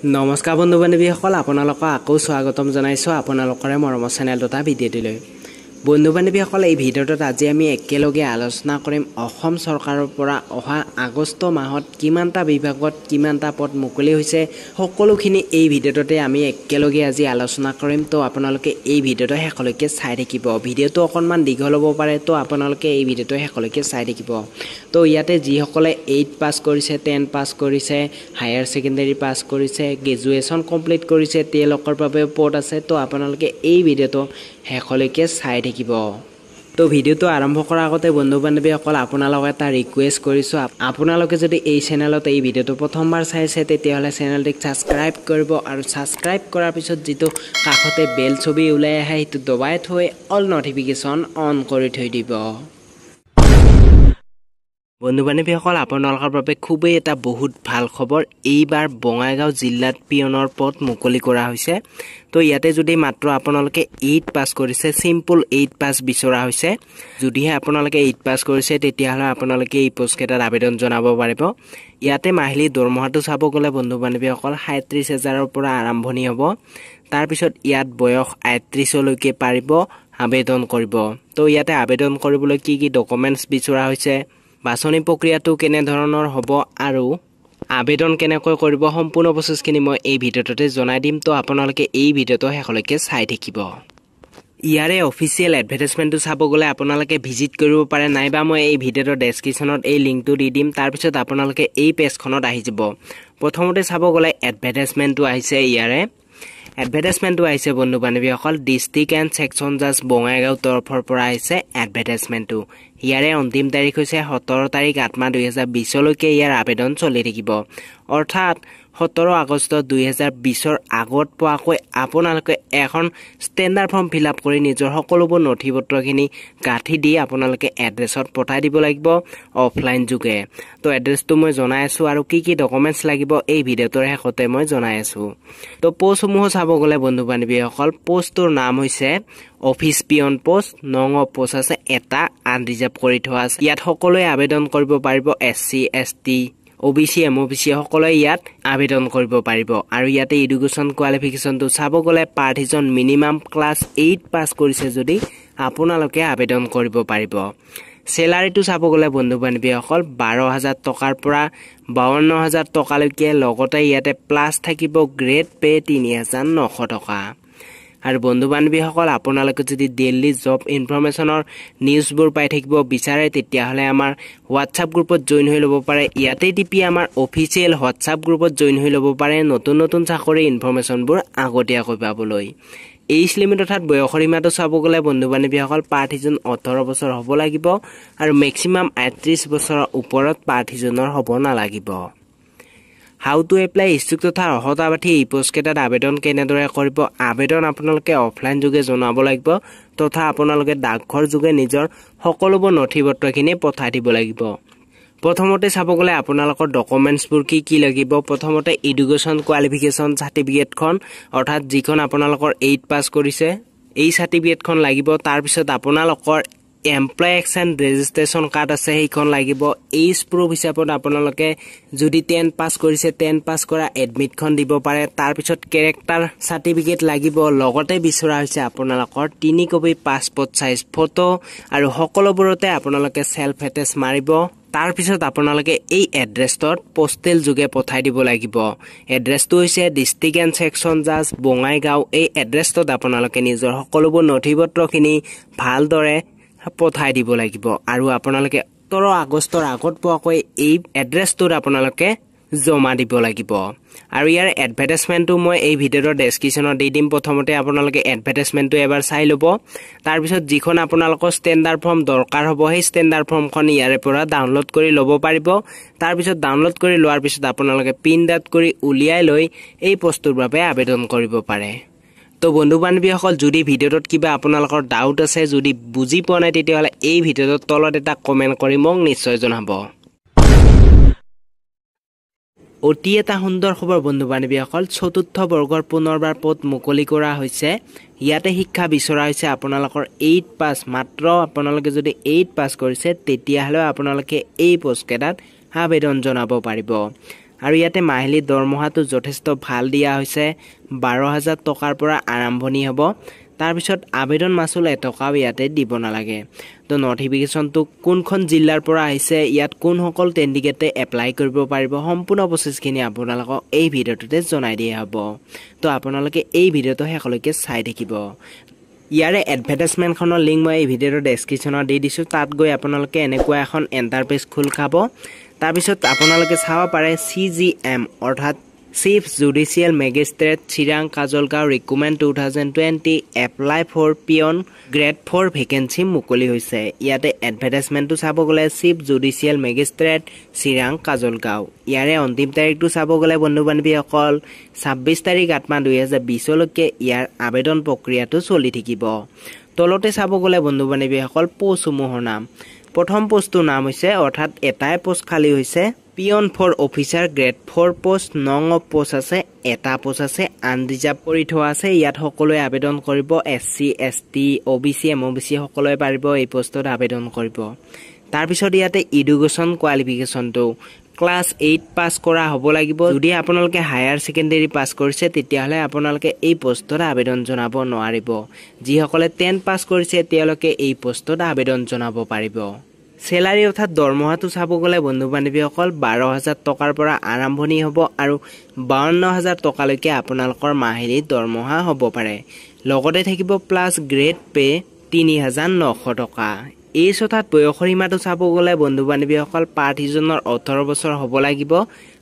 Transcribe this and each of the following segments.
নমস্কাৰ বন্ধু বান্ধৱীসকল আপোনালোকক আকৌ স্বাগতম জনাইছোঁ। আপোনালোকৰে মৰমৰ চেনেল দুটা ভিডিঅ'টিলৈ বন্ধু বান্ধৱীসকল এই ভিডিঅ'টোত আজি আমি একেলগে আলোচনা কৰিম অসম চৰকাৰৰ পৰা অহা আগষ্ট মাহত কিমানটা বিভাগত কিমানটা পদ মুকলি হৈছে সকলোখিনি এই ভিডিঅ'টোতে আমি একেলগে আজি আলোচনা কৰিম। তো আপোনালোকে এই ভিডিঅ'টো শেষলৈকে চাই থাকিব। ভিডিঅ'টো অকণমান দীঘল হ'ব পাৰে তো আপোনালোকে এই ভিডিঅ'টো শেষলৈকে চাই থাকিব। তো ইয়াতে যিসকলে এইট পাছ কৰিছে টেন পাছ কৰিছে হায়াৰ ছেকেণ্ডেৰী পাছ কৰিছে গ্ৰেজুৱেশ্যন কমপ্লিট কৰিছে তেওঁলোকৰ বাবে পদ আছে। তো আপোনালোকে এই ভিডিঅ'টো শেষলৈকে চাই থাকিব? তো ভিডিঅ'টো আৰম্ভ কৰাৰ আগতে বন্ধু বান্ধৱীসকল আপোনালোকক এটা ৰিকুৱেষ্ট কৰিছোঁ। আপ- আপোনালোকে যদি এই চেনেলত এই ভিডিঅ'টো প্ৰথমবাৰ চাইছে তেতিয়াহ'লে চেনেলটিক ছাবস্ক্ৰাইব কৰিব আৰু ছাবস্ক্ৰাইব কৰাৰ পিছত যিটো কাষতে বেল ছবি ওলাই আহে সেইটো দবাই থৈ অল নটিফিকেশ্যন অন কৰি থৈ দিব। বন্ধু বান্ধৱীসকল আপোনালোকৰ বাবে খুবেই এটা বহুত ভাল খবৰ। এইবাৰ বঙাইগাঁও জিলাত পিয়নৰ পদ মুকলি কৰা হৈছে। তো ইয়াতে যদি মাত্ৰ আপোনালোকে এইট পাছ কৰিছে চিম্পুল এইট পাছ বিচৰা হৈছে যদিহে আপোনালোকে এইট পাছ কৰিছে তেতিয়াহ'লে আপোনালোকে এই পষ্টকেইটাত আবেদন জনাব পাৰিব। ইয়াতে মাহিলী দৰমহাটো চাব গ'লে বন্ধু বান্ধৱীসকল সাঁত্ৰিছ হেজাৰৰ পৰা আৰম্ভণি হ'ব। তাৰপিছত ইয়াত বয়স আয়ত্ৰিছলৈকে পাৰিব আবেদন কৰিব। তো ইয়াতে আবেদন কৰিবলৈ কি কি ডকুমেণ্টছ বিচৰা হৈছে? বাছনি প্ৰক্ৰিয়াটো কেনেধৰণৰ হ'ব আৰু আবেদন কেনেকৈ কৰিব সম্পূৰ্ণ প্ৰচেছখিনি মই এই ভিডিঅ'টোতে জনাই দিম তো আপোনালোকে এই ভিডিঅ'টো শেষলৈকে চাই থাকিব। ইয়াৰে অফিচিয়েল এডভাৰটাইজমেণ্টটো চাব গ'লে আপোনালোকে ভিজিট কৰিব পাৰে নাইবা মই এই ভিডিঅ'টোৰ ডেছক্ৰিপশ্যনত এই লিংকটো দি দিম তাৰপিছত আপোনালোকে এই পেজখনত আহি যাব। প্ৰথমতে চাব গ'লে এডভাৰটাইজমেণ্টটো আহিছে ইয়াৰে। এডভাৰটাইজমেণ্টটো আহিছে বন্ধু বান্ধৱীসকল ডিষ্ট্ৰিক্ট এণ্ড ছেকশ্যন জাজ বঙাইগাঁও তৰফৰ পৰা আহিছে এডভাৰটাইজমেণ্টটো ইয়াৰে অন্তিম তাৰিখ হৈছে সোতৰ তাৰিখ আঠ মাহ দুহেজাৰ বিছলৈকে ইয়াৰ আবেদন চলি থাকিব। অৰ্থাৎ সোতৰ আগষ্ট দুহেজাৰ বিছৰ আগত পোৱাকৈ আপোনালোকে এখন ষ্টেণ্ডাৰ্ড ফৰ্ম ফিল আপ কৰি নিজৰ সকলোবোৰ নথি পত্ৰখিনি গাঁঠি দি আপোনালোকে এড্ৰেছত পঠাই দিব লাগিব অফলাইন যোগে। তো এড্ৰেছটো মই জনাই আছোঁ আৰু কি কি ডকুমেণ্টছ লাগিব এই ভিডিঅ'টোৰ শেষতে মই জনাই আছোঁ। তো পষ্টসমূহ চাব গ'লে বন্ধু বান্ধৱীসকল পষ্টটোৰ নাম হৈছে অফিচ পিয়ন পষ্ট নং অফ পষ্ট আছে এটা আনৰিজাৰ্ভ কৰি থোৱা আছে। ইয়াত সকলোৱে আবেদন কৰিব পাৰিব S C S T O' B C M O' B C সকলোৱে ইয়াত আবেদন কৰিব পাৰিব। আৰু ইয়াতে এডুকেশ্যন কোৱালিফিকেশ্যনটো চাব গ'লে প্ৰাৰ্থীজন মিনিমাম ক্লাছ এইট পাছ কৰিছে যদি আপোনালোকে আবেদন কৰিব পাৰিব। চেলাৰীটো চাব গ'লে বন্ধু বান্ধৱীসকল বাৰ হাজাৰ টকাৰ পৰা বাৱন্ন হাজাৰ টকালৈকে লগতে ইয়াতে প্লাছ থাকিব গ্ৰেড পে' তিনি হাজাৰ নশ টকা। আৰু বন্ধু বান্ধৱীসকল আপোনালোকে যদি ডেইলি জব ইনফৰমেশ্যনৰ নিউজবোৰ পাই থাকিব বিচাৰে তেতিয়াহ'লে আমাৰ হোৱাটছআপ গ্ৰুপত জইন হৈ ল'ব পাৰে। ইয়াতে টিপি আমাৰ অফিচিয়েল হোৱাটছআপ গ্ৰুপত জইন হৈ ল'ব পাৰে নতুন নতুন চাকৰিৰ ইনফৰমেশ্যনবোৰ আগতীয়াকৈ পাবলৈ। এইজ লিমিট অৰ্থাৎ বয়সৰ সীমাটো চাব গ'লে বন্ধু বান্ধৱীসকল প্ৰাৰ্থীজন ওঠৰ বছৰ হ'ব লাগিব আৰু মেক্সিমাম আঠত্ৰিছ বছৰৰ ওপৰত প্ৰাৰ্থীজনৰ হ'ব নালাগিব। হাউ টু এপ্লাই ইচ্ছুক তথা অৰ্হতা পাঠি এই পোষ্টকেইটাত আবেদন কেনেদৰে কৰিব? আবেদন আপোনালোকে অফলাইন যোগে জনাব লাগিব তথা আপোনালোকে ডাকঘৰ যোগে নিজৰ সকলোবোৰ নথি পত্ৰখিনি পঠাই দিব লাগিব। প্ৰথমতে চাব গ'লে আপোনালোকৰ ডকুমেণ্টছবোৰ কি কি লাগিব? প্ৰথমতে এডুকেশ্যন কোৱালিফিকেশ্যন চাৰ্টিফিকেটখন অৰ্থাৎ যিখন আপোনালোকৰ এইট পাছ কৰিছে এই চাৰ্টিফিকেটখন লাগিব। তাৰপিছত আপোনালোকৰ এমপ্লয় এক্সেণ্ট ৰেজিষ্ট্ৰেশ্যন কাৰ্ড আছে সেইখন লাগিব। এইজ প্ৰুফ হিচাপত আপোনালোকে যদি টেন পাছ কৰিছে টেন পাছ কৰা এডমিটখন দিব পাৰে। তাৰপিছত কেৰেক্টাৰ চাৰ্টিফিকেট লাগিব। লগতে বিচৰা হৈছে আপোনালোকৰ তিনি কপি পাছপৰ্ট চাইজ ফটো আৰু সকলোবোৰতে আপোনালোকে চেল্ফ এটেচ মাৰিব তাৰপিছত আপোনালোকে এই এড্ৰেছটোত পষ্টেল যোগে পঠাই দিব লাগিব। এড্ৰেছটো হৈছে ডিষ্ট্ৰিক্ট এণ্ড ছেকশ্যন জাজ বঙাইগাঁও। এই এড্ৰেছটোত আপোনালোকে নিজৰ সকলোবোৰ নথি পত্ৰখিনি ভালদৰে পঠাই দিব লাগিব। আৰু আপোনালোকে সোতৰ আগষ্টৰ আগত পোৱাকৈ এই এড্ৰেছটোত আপোনালোকে জমা দিব লাগিব। আৰু ইয়াৰ এডভাৰটাইজমেণ্টটো মই এই ভিডিঅ'ৰ ডেছক্ৰিপশ্যনত দি দিম। প্ৰথমতে আপোনালোকে এডভাৰটাইজমেণ্টটো এবাৰ চাই ল'ব। তাৰপিছত যিখন আপোনালোকৰ ষ্টেণ্ডাৰ্ড ফৰ্ম দৰকাৰ হ'ব সেই ষ্টেণ্ডাৰ্ড ফৰ্মখন ইয়াৰে পৰা ডাউনলোড কৰি ল'ব পাৰিব। তাৰপিছত ডাউনলোড কৰি লোৱাৰ পিছত আপোনালোকে প্ৰিণ্ট আউট কৰি উলিয়াই লৈ এই পষ্টটোৰ বাবে আবেদন কৰিব পাৰে। তো বন্ধু বান্ধৱীসকল যদি ভিডিঅ'টোত কিবা আপোনালোকৰ ডাউট আছে যদি বুজি পোৱা নাই তেতিয়াহ'লে এই ভিডিঅ'টোৰ তলত এটা কমেণ্ট কৰি মোক নিশ্চয় জনাব। অতি এটা সুন্দৰ খবৰ বন্ধু বান্ধৱীসকল চতুৰ্থ বৰ্গৰ পুনৰবাৰ পদ মুকলি কৰা হৈছে। ইয়াতে শিক্ষা বিচৰা হৈছে আপোনালোকৰ এইট পাছ মাত্ৰ আপোনালোকে যদি এইট পাছ কৰিছে তেতিয়াহ'লে আপোনালোকে এই পষ্টকেইটাত আবেদন জনাব পাৰিব। আৰু ইয়াতে মাহিলী দৰমহাটো যথেষ্ট ভাল দিয়া হৈছে। বাৰ হাজাৰ টকাৰ পৰা আৰম্ভণি হ'ব। তাৰপিছত আবেদন মাচুল এটকাও ইয়াতে দিব নালাগে। তো নটিফিকেশ্যনটো কোনখন জিলাৰ পৰা আহিছে ইয়াত কোনসকল কেণ্ডিডেটে এপ্লাই কৰিব পাৰিব সম্পূৰ্ণ প্ৰচেছখিনি আপোনালোকক এই ভিডিঅ'টোতে জনাই দিয়া হ'ব। তো আপোনালোকে এই ভিডিঅ'টো শেষলৈকে চাই থাকিব। ইয়াৰে এডভাৰটাইজমেণ্টখনৰ লিংক মই এই ভিডিঅ'টোৰ ডেছক্ৰিপশ্যনত দি দিছোঁ। তাত গৈ আপোনালোকে এনেকুৱা এখন এণ্টাৰপেজ খোল খাব। তাৰপিছত আপোনালোকে চাব পাৰে চি জি এম অৰ্থাৎ chief judicial magistrate Chirang Kajalgaon recruitment two thousand twenty apply for peon grade four vacancy মুকলি হৈছে। ইয়াতে এডভাৰটাইজমেণ্টটো চাব গ'লে chief judicial magistrate Chirang Kajalgaon ইয়াৰে অন্তিম তাৰিখটো চাব গ'লে বন্ধু বান্ধৱীসকল ছাব্বিছ তাৰিখ আঠ মাহ দুহেজাৰ বিছলৈকে ইয়াৰ আবেদন প্ৰক্ৰিয়াটো চলি থাকিব। তলতে চাব গ'লে বন্ধু বান্ধৱীসকল পষ্টসমূহৰ নাম। প্ৰথম পষ্টটোৰ নাম হৈছে অৰ্থাৎ এটাই পষ্ট খালী হৈছে। Peon for officer grade four post নং অফ পষ্ট আছে এটা পষ্ট আছে আনৰিজাৰ্ভ কৰি থোৱা আছে। ইয়াত সকলোৱে আবেদন কৰিব S C S T O' B C M O' B C সকলোৱে পাৰিব এই পষ্টত আবেদন কৰিব। তাৰপিছত ইয়াতে ইডুকেশ্যন কোৱালিফিকেশ্যনটো ক্লাছ এইট পাছ কৰা হ'ব লাগিব। যদি আপোনালোকে হায়াৰ ছেকেণ্ডেৰী পাছ কৰিছে তেতিয়াহ'লে আপোনালোকে এই পষ্টত আবেদন জনাব নোৱাৰিব। যিসকলে টেন পাছ কৰিছে তেওঁলোকে এই পষ্টত আবেদন জনাব পাৰিব। চেলাৰী অৰ্থাৎ দৰমহাটো চাব গ'লে বন্ধু বান্ধৱীসকল বাৰ হাজাৰ টকাৰ পৰা আৰম্ভণি হ'ব আৰু বাৱন্ন হাজাৰ টকালৈকে আপোনালোকৰ মাহিলী দৰমহা হ'ব পাৰে। লগতে থাকিব প্লাছ গ্ৰেড পে' তিনি হাজাৰ নশ টকা। এই অৰ্থাৎ বয়সৰ সীমাটো চাব গ'লে বন্ধু বান্ধৱীসকল প্ৰাৰ্থীজনৰ ওঠৰ বছৰ হ'ব লাগিব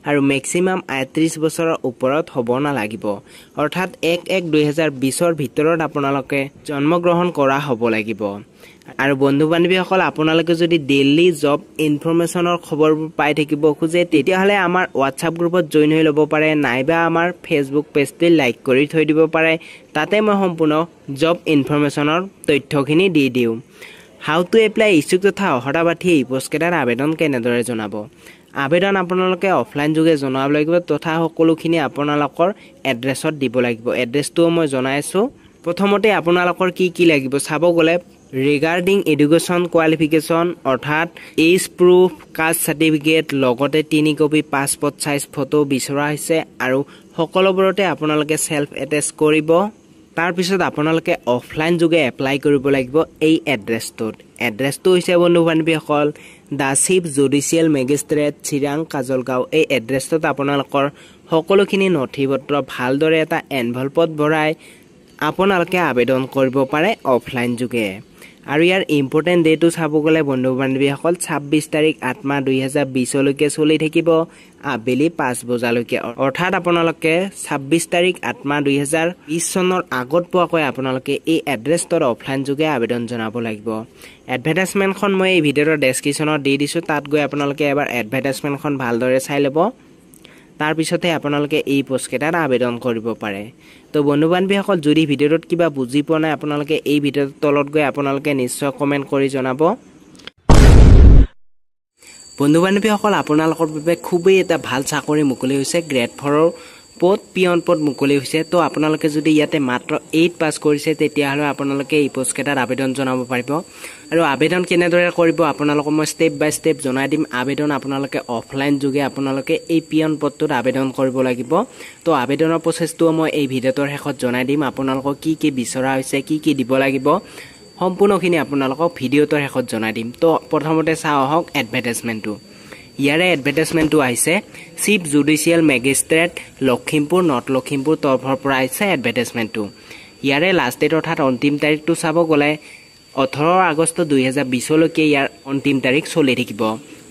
আৰু মেক্সিমাম আয়ত্ৰিছ বছৰৰ ওপৰত হ'ব নালাগিব। অৰ্থাৎ এক এক দুহেজাৰ বিছৰ ভিতৰত আপোনালোকে জন্মগ্ৰহণ কৰা হ'ব লাগিব। আৰু বন্ধু বান্ধৱীসকল আপোনালোকে যদি ডেইলি জব ইনফৰ্মেশ্যনৰ খবৰবোৰ পাই থাকিব খোজে তেতিয়াহ'লে আমাৰ হোৱাটছআপ গ্ৰুপত জইন হৈ ল'ব পাৰে নাইবা আমাৰ ফেচবুক পেজটো লাইক কৰি থৈ দিব পাৰে। তাতে মই সম্পূৰ্ণ জব ইনফৰ্মেশ্যনৰ তথ্যখিনি দি দিওঁ। হাউ টু এপ্লাই ইচ্ছুক তথা অহৰাবাঠী এই পোষ্টকেইটাৰ আবেদন কেনেদৰে জনাব? আবেদন আপোনালোকে অফলাইন যোগে জনাব লাগিব তথা সকলোখিনি আপোনালোকৰ এড্ৰেছত দিব লাগিব। এড্ৰেছটোও মই জনাই আছোঁ। প্ৰথমতে আপোনালোকৰ কি কি লাগিব চাব গ'লে ৰিগাৰ্ডিং এডুকেশ্যন কোৱালিফিকেশ্যন অৰ্থাৎ এইজ প্ৰুফ কাষ্ট চাৰ্টিফিকেট লগতে তিনি কপি পাছপৰ্ট চাইজ ফটো বিচৰা হৈছে আৰু সকলোবোৰতে আপোনালোকে ছেল্ফ এটেচ কৰিব। তাৰপিছত আপোনালোকে অফলাইন যোগে এপ্লাই কৰিব লাগিব এই এড্ৰেছটোত এড্ৰেছটো হৈছে বন্ধু বান্ধৱীসকল the chief judicial magistrate Chirang Kajalgaon. এই এড্ৰেছটোত আপোনালোকৰ সকলোখিনি নথি পত্ৰ ভালদৰে এটা এনভলপত ভৰাই আপোনালোকে আবেদন কৰিব পাৰে অফলাইন যোগে। আৰু ইয়াৰ ইম্পৰ্টেণ্ট ডেটো চাব গ'লে বন্ধু বান্ধৱীসকল ছাব্বিছ তাৰিখ আঠ মাহ দুহেজাৰ বিছলৈকে চলি থাকিব। আবেলি পাঁচ বজালৈকে। অৰ্থাৎ আপোনালোকে ছাব্বিছ তাৰিখ আঠ মাহ দুহেজাৰ বিছ চনৰ আগত পোৱাকৈ আপোনালোকে এই এড্ৰেছটোত অফলাইন যোগে আবেদন জনাব লাগিব। এডভাৰটাইজমেণ্টখন মই এই ভিডিঅ'ৰ ডেছক্ৰিপশ্যনত দি দিছোঁ। তাত গৈ আপোনালোকে এবাৰ এডভাৰটাইজমেণ্টখন ভালদৰে চাই ল'ব। তাৰপিছতহে আপোনালোকে এই পোষ্টকেইটাত আবেদন কৰিব পাৰে। তো বন্ধু বান্ধৱীসকল যদি ভিডিঅ'টোত কিবা বুজি পোৱা নাই আপোনালোকে এই ভিডিঅ'টোৰ তলত গৈ আপোনালোকে নিশ্চয় কমেণ্ট কৰি জনাব। বন্ধু বান্ধৱীসকল আপোনালোকৰ বাবে খুবেই এটা ভাল চাকৰি মুকলি হৈছে। গ্ৰেড ফ'ৰৰ পদ পিয়ন পদ মুকলি হৈছে। তো আপোনালোকে যদি ইয়াতে মাত্ৰ এইট পাছ কৰিছে তেতিয়াহ'লে আপোনালোকে এই পোষ্টকেইটাত আবেদন জনাব পাৰিব। আৰু আবেদন কেনেদৰে কৰিব আপোনালোকক মই ষ্টেপ বাই ষ্টেপ জনাই দিম। আবেদন আপোনালোকে অফলাইন যোগে আপোনালোকে এই পিয়ন পদটোত আবেদন কৰিব লাগিব। তো আবেদনৰ প্ৰচেছটোও মই এই ভিডিঅ'টোৰ শেষত জনাই দিম। আপোনালোকক কি কি বিচৰা হৈছে কি কি দিব লাগিব সম্পূৰ্ণখিনি আপোনালোকক ভিডিঅ'টোৰ শেষত জনাই দিম। তো প্ৰথমতে চাওঁ আহক এডভাৰটাইজমেণ্টটো ইয়াৰে এডভাৰটাইজমেণ্টটো আহিছে। Chief judicial magistrate Lakhimpur North Lakhimpur তৰফৰ পৰা আহিছে এডভাৰটাইজমেণ্টটো ইয়াৰে লাষ্ট ডেট অৰ্থাৎ অন্তিম তাৰিখটো চাব গ'লে ওঠৰ আগষ্ট দুহেজাৰ বিছলৈকে ইয়াৰ অন্তিম তাৰিখ চলি থাকিব।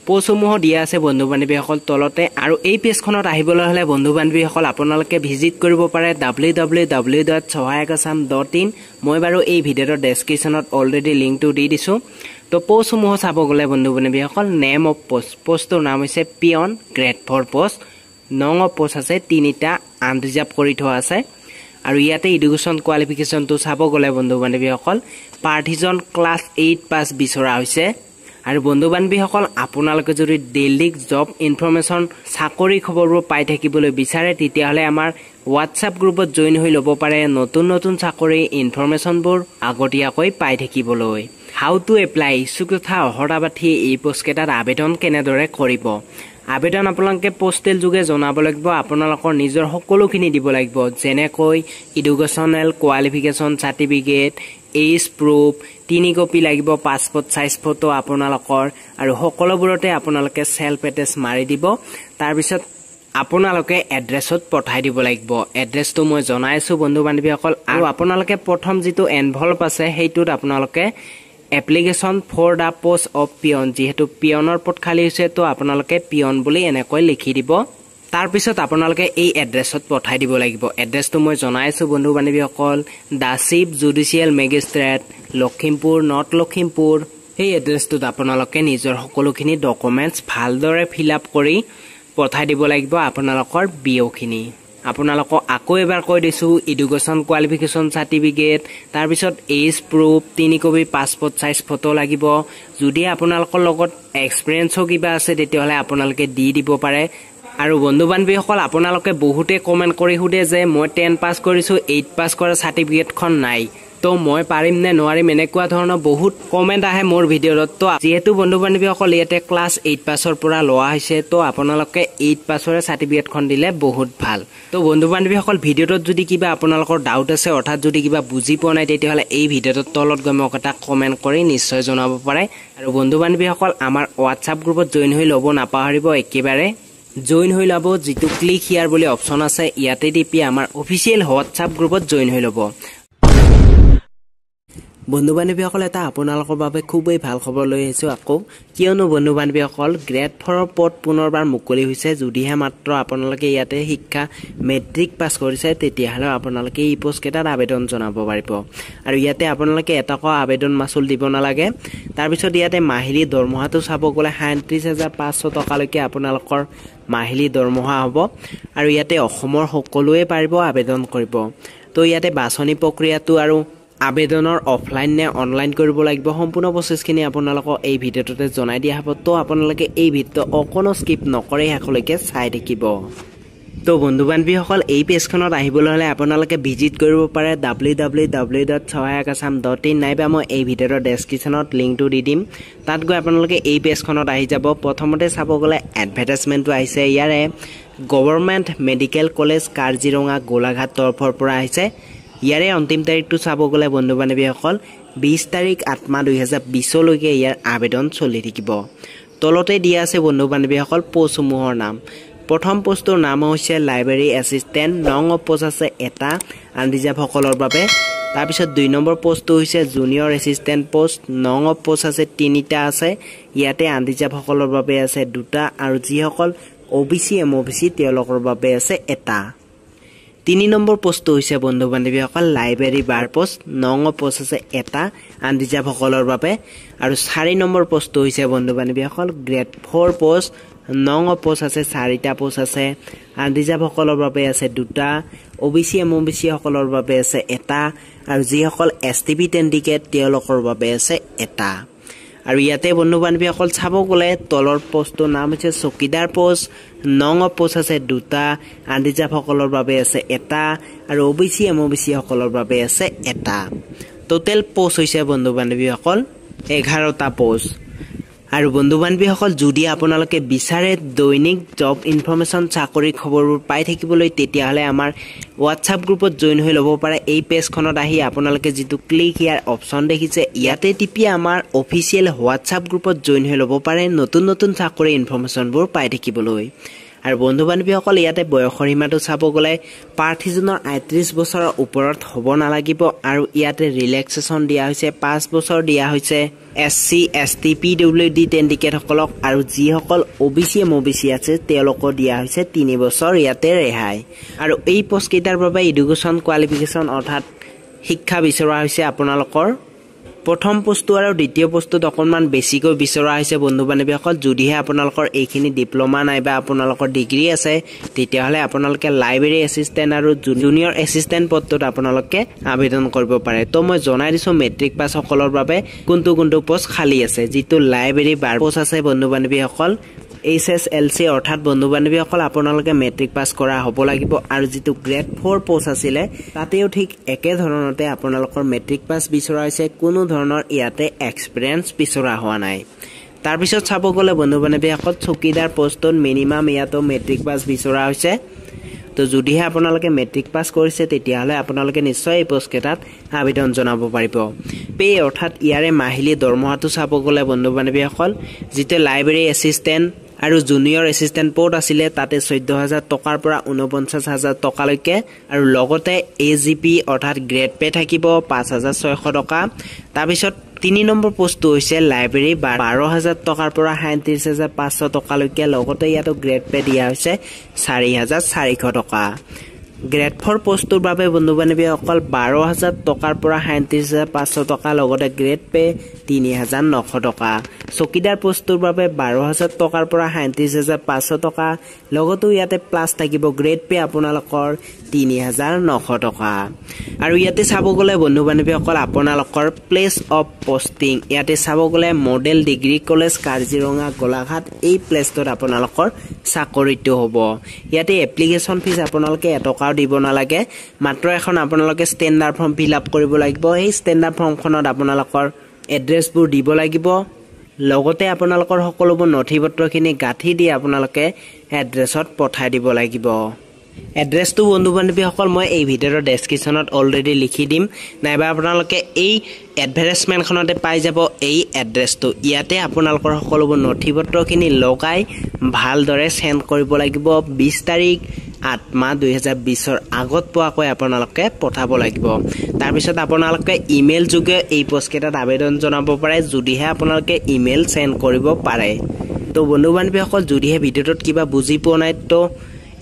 পষ্টসমূহ দিয়া আছে বন্ধু বান্ধৱীসকল তলতে আৰু এই পেজখনত আহিবলৈ হ'লে বন্ধু বান্ধৱীসকল আপোনালোকে ভিজিট কৰিব পাৰে W W W dot Sahayak Assam dot in. মই বাৰু এই ভিডিঅ'টোৰ ডেছক্ৰিপশ্যনত অলৰেডি লিংকটো দি দিছোঁ। তো পষ্টসমূহ চাব গ'লে বন্ধু বান্ধৱীসকল নেম অফ পষ্ট পষ্টটোৰ নাম হৈছে পিয়ন গ্ৰেড ফ'ৰ পষ্ট নং অফ পষ্ট আছে তিনিটা আনৰিজাৰ্ভ কৰি থোৱা আছে। আৰু ইয়াতে ইডুকেশ্যন কোৱালিফিকেশ্যনটো চাব গ'লে বন্ধু বান্ধৱীসকল প্ৰাৰ্থীজন ক্লাছ এইট পাছ বিচৰা হৈছে। আৰু বন্ধু বান্ধৱীসকল আপোনালোকে যদি ডেইলি জব ইনফৰ্মেশ্যন চাকৰি খবৰবোৰ পাই থাকিবলৈ বিচাৰে তেতিয়াহ'লে আমাৰ হোৱাটছআপ গ্ৰুপত জইন হৈ ল'ব পাৰে নতুন নতুন চাকৰি ইনফৰ্মেশ্যনবোৰ আগতীয়াকৈ পাই থাকিবলৈ। হাউ টু এপ্লাই ইচ্ছুক তথা অহৰাবাঠী এই পোষ্টকেইটাত আবেদন কেনেদৰে কৰিব? আবেদন আপোনালোকে পোষ্টেল যোগে জনাব লাগিব আপোনালোকৰ নিজৰ সকলোখিনি দিব লাগিব যেনেকৈ educational qualification certificate age proof তিনি কপি লাগিব পাছপৰ্ট চাইজ ফটো আপোনালোকৰ আৰু সকলোবোৰতে আপোনালোকে চেল্ফ এটেচ মাৰি দিব। তাৰপিছত আপোনালোকে এড্ৰেছত পঠাই দিব লাগিব। এড্ৰেছটো মই জনাই আছোঁ বন্ধু বান্ধৱীসকল আৰু আপোনালোকে প্ৰথম যিটো এনভলভ আছে সেইটোত আপোনালোকে application for the post of peon যিহেতু পিয়নৰ পদ খালী হৈছে তো আপোনালোকে পিয়ন বুলি এনেকৈ লিখি দিব। তাৰপিছত আপোনালোকে এই এড্ৰেছত পঠাই দিব লাগিব। এড্ৰেছটো মই জনাই আছোঁ বন্ধু বান্ধৱীসকল the chief judicial magistrate Lakhimpur North Lakhimpur. সেই এড্ৰেছটোত আপোনালোকে নিজৰ সকলোখিনি ডকুমেণ্টছ ভালদৰে ফিল আপ কৰি পঠাই দিব লাগিব আপোনালোকৰ বিঅ'খিনি আপোনালোকক আকৌ এবাৰ কৈ দিছোঁ ইডুকেশ্যন কোৱালিফিকেশ্যন চাৰ্টিফিকেট তাৰপিছত এইজ প্ৰুফ তিনি কপি পাছপৰ্ট চাইজ ফটো লাগিব। যদি আপোনালোকৰ লগত এক্সপিৰিয়েঞ্চো কিবা আছে তেতিয়াহ'লে আপোনালোকে দি দিব পাৰে। আৰু বন্ধু বান্ধৱীসকল আপোনালোকে বহুতে কমেণ্ট কৰি সোধে যে মই টেন পাছ কৰিছোঁ এইট পাছ কৰা চাৰ্টিফিকেটখন নাই। তো মই পাৰিম নে নোৱাৰিম? এনেকুৱা ধৰণৰ বহুত কমেণ্ট আহে মোৰ ভিডিঅ'ত তো যিহেতু বন্ধু বান্ধৱীসকল ইয়াতে ক্লাছ এইট পাছৰ পৰা লোৱা হৈছে তো আপোনালোকে এইট পাছৰে চাৰ্টিফিকেটখন দিলে বহুত ভাল। তো বন্ধু বান্ধৱীসকল ভিডিঅ'টোত যদি কিবা আপোনালোকৰ ডাউট আছে অৰ্থাৎ যদি কিবা বুজি পোৱা নাই তেতিয়াহ'লে এই ভিডিঅ'টোৰ তলত গৈ মোক এটা কমেণ্ট কৰি নিশ্চয় জনাব পাৰে। আৰু বন্ধু বান্ধৱীসকল আমাৰ হোৱাটছআপ গ্ৰুপত জইন হৈ ল'ব নাপাহৰিব একেবাৰে জইন হৈ ল'ব যিটো ক্লিক হিয়াৰ বুলি অপশ্যন আছে ইয়াতে টিপি আমাৰ অফিচিয়েল হোৱাটছআপ গ্ৰুপত জইন হৈ ল'ব। বন্ধু বান্ধৱীসকল এটা আপোনালোকৰ বাবে খুবেই ভাল খবৰ লৈ আহিছোঁ আকৌ। কিয়নো বন্ধু বান্ধৱীসকল গ্ৰেড ফ'ৰৰ পদ পুনৰবাৰ মুকলি হৈছে। যদিহে মাত্ৰ আপোনালোকে ইয়াতে শিক্ষা মেট্ৰিক পাছ কৰিছে তেতিয়াহ'লে আপোনালোকে এই পোষ্টকেইটাত আবেদন জনাব পাৰিব। আৰু ইয়াতে আপোনালোকে এটকাও আবেদন মাচুল দিব নালাগে। তাৰপিছত ইয়াতে মাহিলী দৰমহাটো চাব গ'লে সাতত্ৰিছ হাজাৰ পাঁচশ টকালৈকে আপোনালোকৰ মাহিলী দৰমহা হ'ব। আৰু ইয়াতে অসমৰ সকলোৱে পাৰিব আবেদন কৰিব। তো ইয়াতে বাছনি প্ৰক্ৰিয়াটো আৰু আবেদনৰ অফলাইন নে অনলাইন কৰিব লাগিব সম্পূৰ্ণ প্ৰচেছখিনি আপোনালোকক এই ভিডিঅ'টোতে জনাই দিয়া হ'ব। তো আপোনালোকে এই ভিডিঅ'টো অকণো স্কিপ নকৰে শেষলৈকে চাই থাকিব। তো বন্ধু বান্ধৱীসকল এই পেজখনত আহিবলৈ হ'লে আপোনালোকে ভিজিট কৰিব পাৰে W W W dot Sahayak Assam dot in নাইবা মই এই ভিডিঅ'টোৰ ডেছক্ৰিপশ্যনত লিংকটো দি দিম। তাত গৈ আপোনালোকে এই পেজখনত আহি যাব। প্ৰথমতে চাব গ'লে এডভাৰটাইজমেণ্টটো আহিছে ইয়াৰে। Government medical college Kaziranga Golaghat তৰফৰ পৰা আহিছে। ইয়াৰে অন্তিম তাৰিখটো চাব গ'লে বন্ধু বান্ধৱীসকল বিছ তাৰিখ আঠ মাহ দুহেজাৰ বিছলৈকে ইয়াৰ আবেদন চলি থাকিব। তলতে দিয়া আছে বন্ধু বান্ধৱীসকল পষ্টসমূহৰ নাম। প্ৰথম পষ্টটোৰ নাম হৈছে লাইব্ৰেৰী এছিষ্টেণ্ট নং অফ পষ্ট আছে এটা আনৰিজাৰ্ভসকলৰ বাবে। তাৰপিছত দুই নম্বৰ পষ্টটো হৈছে জুনিয়ৰ এছিষ্টেণ্ট পষ্ট নং অফ পষ্ট আছে তিনিটা আছে। ইয়াতে আনৰিজাৰ্ভসকলৰ বাবে আছে দুটা আৰু যিসকল O' B C M O' B C তেওঁলোকৰ বাবে আছে এটা। তিনি নম্বৰ পষ্টটো হৈছে বন্ধু বান্ধৱীসকল লাইব্ৰেৰী বাৰ পষ্ট নং পষ্ট আছে এটা আনৰিজাৰ্ভসকলৰ বাবে আৰু চাৰি নম্বৰ পষ্টটো হৈছে বন্ধু বান্ধৱীসকল গ্ৰেড ফ'ৰ পষ্ট নং পষ্ট আছে চাৰিটা পষ্ট আছে আনৰিজাৰ্ভসকলৰ বাবে আছে দুটা O' B C M O' B চিসকলৰ বাবে আছে এটা আৰু যিসকল এছ টি পি টেণ্ডিকেট তেওঁলোকৰ বাবে আছে এটা আৰু ইয়াতে বন্ধু বান্ধৱীসকল চাব গ'লে তলৰ পষ্টটোৰ নাম হৈছে চকীদাৰ পষ্ট নং অফ পষ্ট আছে দুটা আনৰিজাৰ্ভসকলৰ বাবে আছে এটা আৰু O' B C M O' B চিসকলৰ বাবে আছে এটা। টোটেল পষ্ট হৈছে বন্ধু বান্ধৱীসকল এঘাৰটা পষ্ট আৰু বন্ধু বান্ধৱীসকল যদি আপোনালোকে বিচাৰে দৈনিক জব ইনফৰ্মেশ্যন চাকৰি খবৰবোৰ পাই থাকিবলৈ তেতিয়াহ'লে আমাৰ হোৱাটছআপ গ্ৰুপত জইন হৈ ল'ব পাৰে। এই পেজখনত আহি আপোনালোকে যিটো ক্লিক ইয়াৰ অপশ্যন দেখিছে ইয়াতে টিপি আমাৰ অফিচিয়েল হোৱাটছআপ গ্ৰুপত জইন হৈ ল'ব পাৰে নতুন নতুন চাকৰি ইনফৰ্মেশ্যনবোৰ পাই থাকিবলৈ। আৰু বন্ধু বান্ধৱীসকল ইয়াতে বয়সৰ সীমাটো চাব গ'লে প্ৰাৰ্থীজনৰ আঠত্ৰিছ বছৰৰ ওপৰত হ'ব নালাগিব আৰু ইয়াতে ৰিলেক্সেশ্যন দিয়া হৈছে পাঁচ বছৰ দিয়া হৈছে। S C S T P W D টেণ্ডিকেটসকলক আৰু যিসকল O' B C M O' B C আছে তেওঁলোকক দিয়া হৈছে তিনি বছৰ ইয়াতে ৰেহাই। আৰু এই পষ্টকেইটাৰ বাবে এডুকেশ্যন কোৱালিফিকেশ্যন অৰ্থাৎ শিক্ষা বিচৰা হৈছে আপোনালোকৰ প্ৰথম বস্তু আৰু দ্বিতীয় বস্তুত অকণমান বেছিকৈ বিচৰা হৈছে বন্ধু বান্ধৱীসকল। যদিহে আপোনালোকৰ এইখিনি ডিপ্ল'মা নাইবা আপোনালোকৰ ডিগ্ৰী আছে তেতিয়াহ'লে আপোনালোকে লাইব্ৰেৰী এছিষ্টেণ্ট আৰু জুনিয়ৰ এছিষ্টেণ্ট পদটোত আপোনালোকে আবেদন কৰিব পাৰে। তো মই জনাই দিছোঁ মেট্ৰিক পাছসকলৰ বাবে কোনটো কোনটো পষ্ট খালী আছে। যিটো লাইব্ৰেৰী বাৰ পষ্ট আছে বন্ধু বান্ধৱীসকল। এইচ এছ এল চি অৰ্থাৎ বন্ধু বান্ধৱীসকল আপোনালোকে মেট্ৰিক পাছ কৰা হ'ব লাগিব আৰু যিটো গ্ৰেড ফ'ৰ পষ্ট আছিলে তাতেও ঠিক একেধৰণতে আপোনালোকৰ মেট্ৰিক পাছ বিচৰা হৈছে। কোনো ধৰণৰ ইয়াতে এক্সপিৰিয়েঞ্চ বিচৰা হোৱা নাই। তাৰপিছত চাব গ'লে বন্ধু বান্ধৱীসকল চকীদাৰ পষ্টত মিনিমাম ইয়াতো মেট্ৰিক পাছ বিচৰা হৈছে। তো যদিহে আপোনালোকে মেট্ৰিক পাছ কৰিছে তেতিয়াহ'লে আপোনালোকে নিশ্চয় এই পষ্টকেইটাত আবেদন জনাব পাৰিব। পে' অৰ্থাৎ ইয়াৰে মাহিলী দৰমহাটো চাব গ'লে বন্ধু বান্ধৱীসকল যিটো লাইব্ৰেৰী এছিষ্টেণ্ট আৰু জুনিয়ৰ এছিষ্টেণ্ট প'ষ্ট আছিলে তাতে চৈধ্য হাজাৰ টকাৰ পৰা ঊনপঞ্চাছ হাজাৰ টকালৈকে আৰু লগতে এ জি পি অৰ্থাৎ গ্ৰেড পে' থাকিব পাঁচ হাজাৰ ছয়শ টকা। তাৰপিছত তিনি নম্বৰ পষ্টটো হৈছে লাইব্ৰেৰী বাৰ হাজাৰ টকাৰ পৰা সাঁত্ৰিছ হাজাৰ পাঁচশ টকালৈকে লগতে ইয়াতো গ্ৰেড পে' দিয়া হৈছে চাৰি হাজাৰ চাৰিশ টকা। গ্ৰেড ফ'ৰ পষ্টটোৰ বাবে বন্ধু বান্ধৱীসকল বাৰ হাজাৰ টকাৰ পৰা সাঁত্ৰিছ হাজাৰ পাঁচশ টকা লগতে গ্ৰেড পে' তিনি হাজাৰ নশ টকা। চকীদাৰ পষ্টটোৰ বাবে বাৰ হাজাৰ টকাৰ পৰা সাঁত্ৰিছ হাজাৰ পাঁচশ টকা লগতো ইয়াতে প্লাছ থাকিব গ্ৰেড পে' আপোনালোকৰ তিনি হাজাৰ নশ টকা। আৰু ইয়াতে চাব গ'লে বন্ধু বান্ধৱীসকল আপোনালোকৰ প্লেচ অফ পষ্টিং ইয়াতে চাব গ'লে model degree college Kaziranga Golaghat এই প্লেচটোত আপোনালোকৰ চাকৰিটো হ'ব। ইয়াতে এপ্লিকেশ্যন ফিজ আপোনালোকে এটকাও দিব নালাগে। মাত্ৰ এখন আপোনালোকে ষ্টেণ্ডাৰ্ড ফৰ্ম ফিল আপ কৰিব লাগিব। সেই ষ্টেণ্ডাৰ্ড ফৰ্মখনত আপোনালোকৰ এড্ৰেছবোৰ দিব লাগিব। লগতে আপোনালোকৰ সকলোবোৰ নথি পত্ৰখিনি গাঁঠি দি আপোনালোকে এড্ৰেছত পঠাই দিব লাগিব। এড্ৰেছটো বন্ধু বান্ধৱীসকল মই এই ভিডিঅ'ৰ ডেছক্ৰিপশ্যনত অলৰেডি লিখি দিম। নাইবা আপোনালোকে এই এডভাৰটাইজমেণ্টখনতে পাই যাব এই এড্ৰেছটো ইয়াতে আপোনালোকৰ সকলোবোৰ নথি পত্ৰখিনি লগাই ভালদৰে চেণ্ড কৰিব লাগিব। বিছ তাৰিখ আঠ মাহ দুহেজাৰ বিছৰ আগত পোৱাকৈ আপোনালোকে পঠাব লাগিব। তাৰপিছত আপোনালোকে ইমেইল যোগে এই পষ্টকেইটাত আবেদন জনাব পাৰে যদিহে আপোনালোকে ইমেইল চেণ্ড কৰিব পাৰে। তো বন্ধু বান্ধৱীসকল যদিহে ভিডিঅ'টোত কিবা বুজি পোৱা নাই তো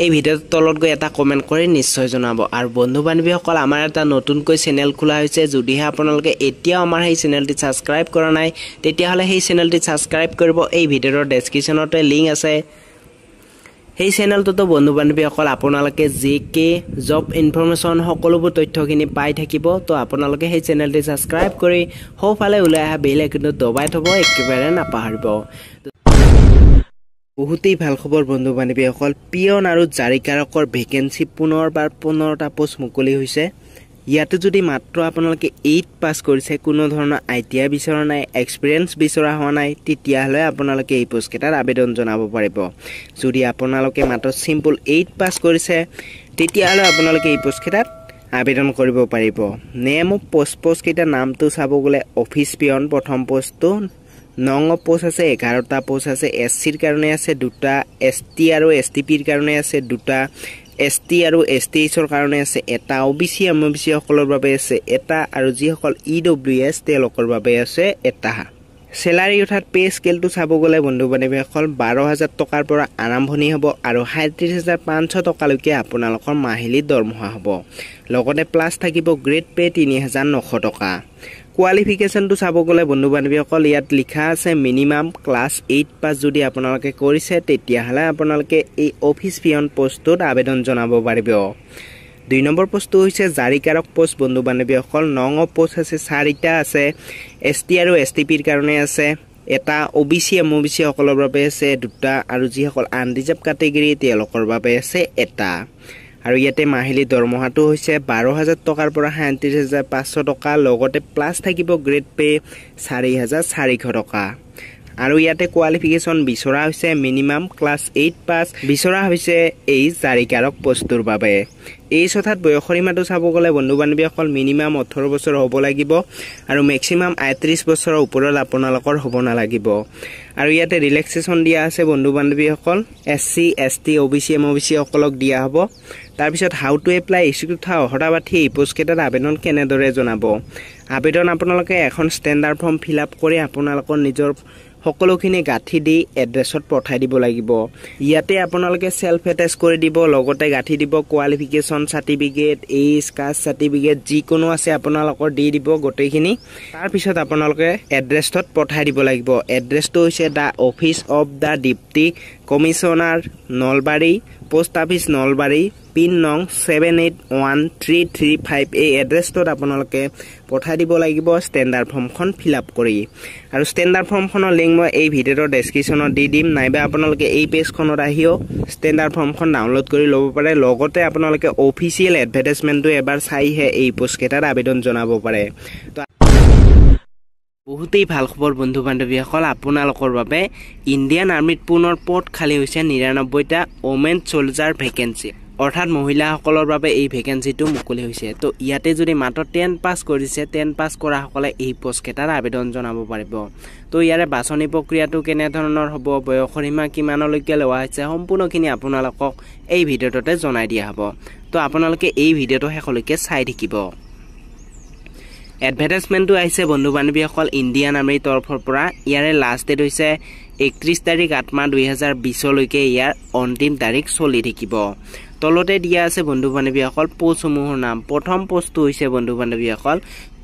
এই ভিডিঅ'টোৰ তলত গৈ এটা কমেণ্ট কৰি নিশ্চয় জনাব। আৰু বন্ধু বান্ধৱীসকল আমাৰ এটা নতুনকৈ চেনেল খোলা হৈছে যদিহে আপোনালোকে এতিয়াও আমাৰ সেই চেনেলটি ছাবস্ক্ৰাইব কৰা নাই তেতিয়াহ'লে সেই চেনেলটি ছাবস্ক্ৰাইব কৰিব। এই ভিডিঅ'ৰ ডেছক্ৰিপশ্যনতে লিংক আছে। সেই চেনেলটোতো বন্ধু বান্ধৱীসকল আপোনালোকে জি কে জব ইনফৰ্মেশ্যন সকলোবোৰ তথ্যখিনি পাই থাকিব। তো আপোনালোকে সেই চেনেলটি ছাবস্ক্ৰাইব কৰি সোঁফালে ওলাই অহা বেল আইকনটো দবাই থ'ব একেবাৰে নাপাহৰিব। বহুতেই ভাল খবৰ বন্ধু বান্ধৱীসকল পিয়ন আৰু জাৰিকাৰকৰ ভেকেঞ্চি পুনৰবাৰ পোন্ধৰটা পোষ্ট মুকলি হৈছে। ইয়াতে যদি মাত্ৰ আপোনালোকে এইট পাছ কৰিছে কোনো ধৰণৰ আই টি আই বিচৰা নাই এক্সপিৰিয়েঞ্চ বিচৰা হোৱা নাই তেতিয়াহ'লে আপোনালোকে এই পোষ্টকেইটাত আবেদন জনাব পাৰিব। যদি আপোনালোকে মাত্ৰ চিম্পুল এইট পাছ কৰিছে তেতিয়াহ'লে আপোনালোকে এই পোষ্টকেইটাত আবেদন কৰিব পাৰিব। নেম অফ পোষ্ট পোষ্টকেইটাৰ নামটো চাব গ'লে অফিচ পিয়ন প্ৰথম পোষ্টটো নং পোষ্ট আছে এঘাৰটা পোষ্ট আছে এছ চিৰ কাৰণে আছে দুটা এছ টি আৰু এছ টি পিৰ কাৰণে আছে দুটা এছ টি আৰু এছ টি এইচৰ কাৰণে আছে এটা O' B C M B চিসকলৰ বাবে আছে এটা আৰু যিসকল ই ডব্লিউ এছ তেওঁলোকৰ বাবে আছে এটা। চেলাৰী অৰ্থাৎ পে' স্কেলটো চাব গ'লে বন্ধু বান্ধৱীসকল বাৰ হাজাৰ টকাৰ পৰা আৰম্ভণি হ'ব আৰু সাতত্ৰিছ হাজাৰ পাঁচশ টকালৈকে আপোনালোকৰ মাহিলী দৰমহা হ'ব। লগতে প্লাছ থাকিব গ্ৰেড পে' তিনি হাজাৰ নশ টকা। কোৱালিফিকেশ্যনটো চাব গ'লে বন্ধু বান্ধৱীসকল ইয়াত লিখা আছে মিনিমাম ক্লাছ এইট পাছ যদি আপোনালোকে কৰিছে তেতিয়াহ'লে আপোনালোকে এই অফিচ পিয়ন পষ্টটোত আবেদন জনাব পাৰিব। দুই নম্বৰ পষ্টটো হৈছে জাৰিকাৰক পষ্ট বন্ধু বান্ধৱীসকল নং পষ্ট আছে চাৰিটা আছে। এছ টি আৰু এছ টি পিৰ কাৰণে আছে। এটা O' B C M O' B চিসকলৰ বাবে আছে দুটা আৰু যিসকল আনৰিজাৰ্ভ কেটেগৰী তেওঁলোকৰ বাবে আছে এটা। আৰু ইয়াতে মাহিলী দৰমহাটো হৈছে বাৰ হাজাৰ টকাৰ পৰা সাতত্ৰিছ হাজাৰ পাঁচশ টকা লগতে প্লাছ থাকিব গ্ৰেড পে' চাৰি হাজাৰ চাৰিশ টকা। আৰু ইয়াতে কোৱালিফিকেশ্যন বিচৰা হৈছে মিনিমাম ক্লাছ এইট পাছ বিচৰা হৈছে এই জাৰিকাৰক পষ্টটোৰ বাবে। এই চথাত বয়সৰ সীমাটো চাব গ'লে বন্ধু বান্ধৱীসকল মিনিমাম ওঠৰ বছৰ হ'ব লাগিব আৰু মেক্সিমাম আঠত্ৰিছ বছৰৰ ওপৰত আপোনালোকৰ হ'ব নালাগিব। আৰু ইয়াতে ৰিলেক্সেশ্যন দিয়া আছে বন্ধু বান্ধৱীসকল S C S T O' B C M O' B চিসকলক দিয়া হ'ব। তাৰপিছত হাউ টু এপ্লাই ইছ্যু তথা অহৰা বাঠি এই পোষ্টকেইটাত আবেদন কেনেদৰে জনাব? আবেদন আপোনালোকে এখন ষ্টেণ্ডাৰ্ড ফৰ্ম ফিল আপ কৰি আপোনালোকৰ নিজৰ সকলোখিনি গাঁঠি দি এড্ৰেছত পঠাই দিব লাগিব। ইয়াতে আপোনালোকে চেল্ফ এটেচ কৰি দিব লগতে গাঁঠি দিব qualification certificate age caste certificate যিকোনো আছে আপোনালোকৰ দি দিব গোটেইখিনি। তাৰপিছত আপোনালোকে এড্ৰেছটোত পঠাই দিব লাগিব। এড্ৰেছটো হৈছে the office of the deputy commissioner Nalbari. Post office Nalbari pin নং seven eight one three three five এই এড্ৰেছটোত আপোনালোকে পঠাই দিব লাগিব ষ্টেণ্ডাৰ্ড ফৰ্মখন ফিল আপ কৰি। আৰু ষ্টেণ্ডাৰ্ড ফৰ্মখনৰ লিংক মই এই ভিডিঅ'ৰ ডেছক্ৰিপশ্যনত দি দিম। নাইবা আপোনালোকে এই পেজখনত আহিও ষ্টেণ্ডাৰ্ড ফৰ্মখন ডাউনলোড কৰি ল'ব পাৰে। লগতে আপোনালোকে অফিচিয়েল এডভাৰটাইজমেণ্টটো এবাৰ চাইহে এই পোষ্টকেইটাত আবেদন জনাব পাৰে। তো বহুতেই ভাল খবৰ বন্ধু বান্ধৱীসকল আপোনালোকৰ বাবে ইণ্ডিয়ান আৰ্মিত পুনৰ পদ খালী হৈছে নিৰান্নব্বৈটা ওমেন চলজাৰ ভেকেঞ্চি। অৰ্থাৎ মহিলাসকলৰ বাবে এই ভেকেঞ্চিটো মুকলি হৈছে। তো ইয়াতে যদি মাত্ৰ টেন পাছ কৰিছে টেন পাছ কৰাসকলে এই পষ্টকেইটাত আবেদন জনাব পাৰিব। তো ইয়াৰে বাছনি প্ৰক্ৰিয়াটো কেনেধৰণৰ হ'ব বয়সৰ সীমা কিমানলৈকে লোৱা হৈছে সম্পূৰ্ণখিনি আপোনালোকক এই ভিডিঅ'টোতে জনাই দিয়া হ'ব। তো আপোনালোকে এই ভিডিঅ'টো শেষলৈকে চাই থাকিব। এডভাৰটাইজমেণ্টটো আহিছে বন্ধু বান্ধৱীসকল ইণ্ডিয়ান আৰ্মিৰ তৰফৰ পৰা। ইয়াৰে লাষ্ট ডেট হৈছে একত্ৰিছ তাৰিখ আঠ মাহ দুহেজাৰ বিছলৈকে ইয়াৰ অন্তিম তাৰিখ চলি থাকিব। তলতে দিয়া আছে বন্ধু বান্ধৱীসকল পোষ্টসমূহৰ নাম। প্ৰথম পোষ্টটো হৈছে বন্ধু বান্ধৱীসকল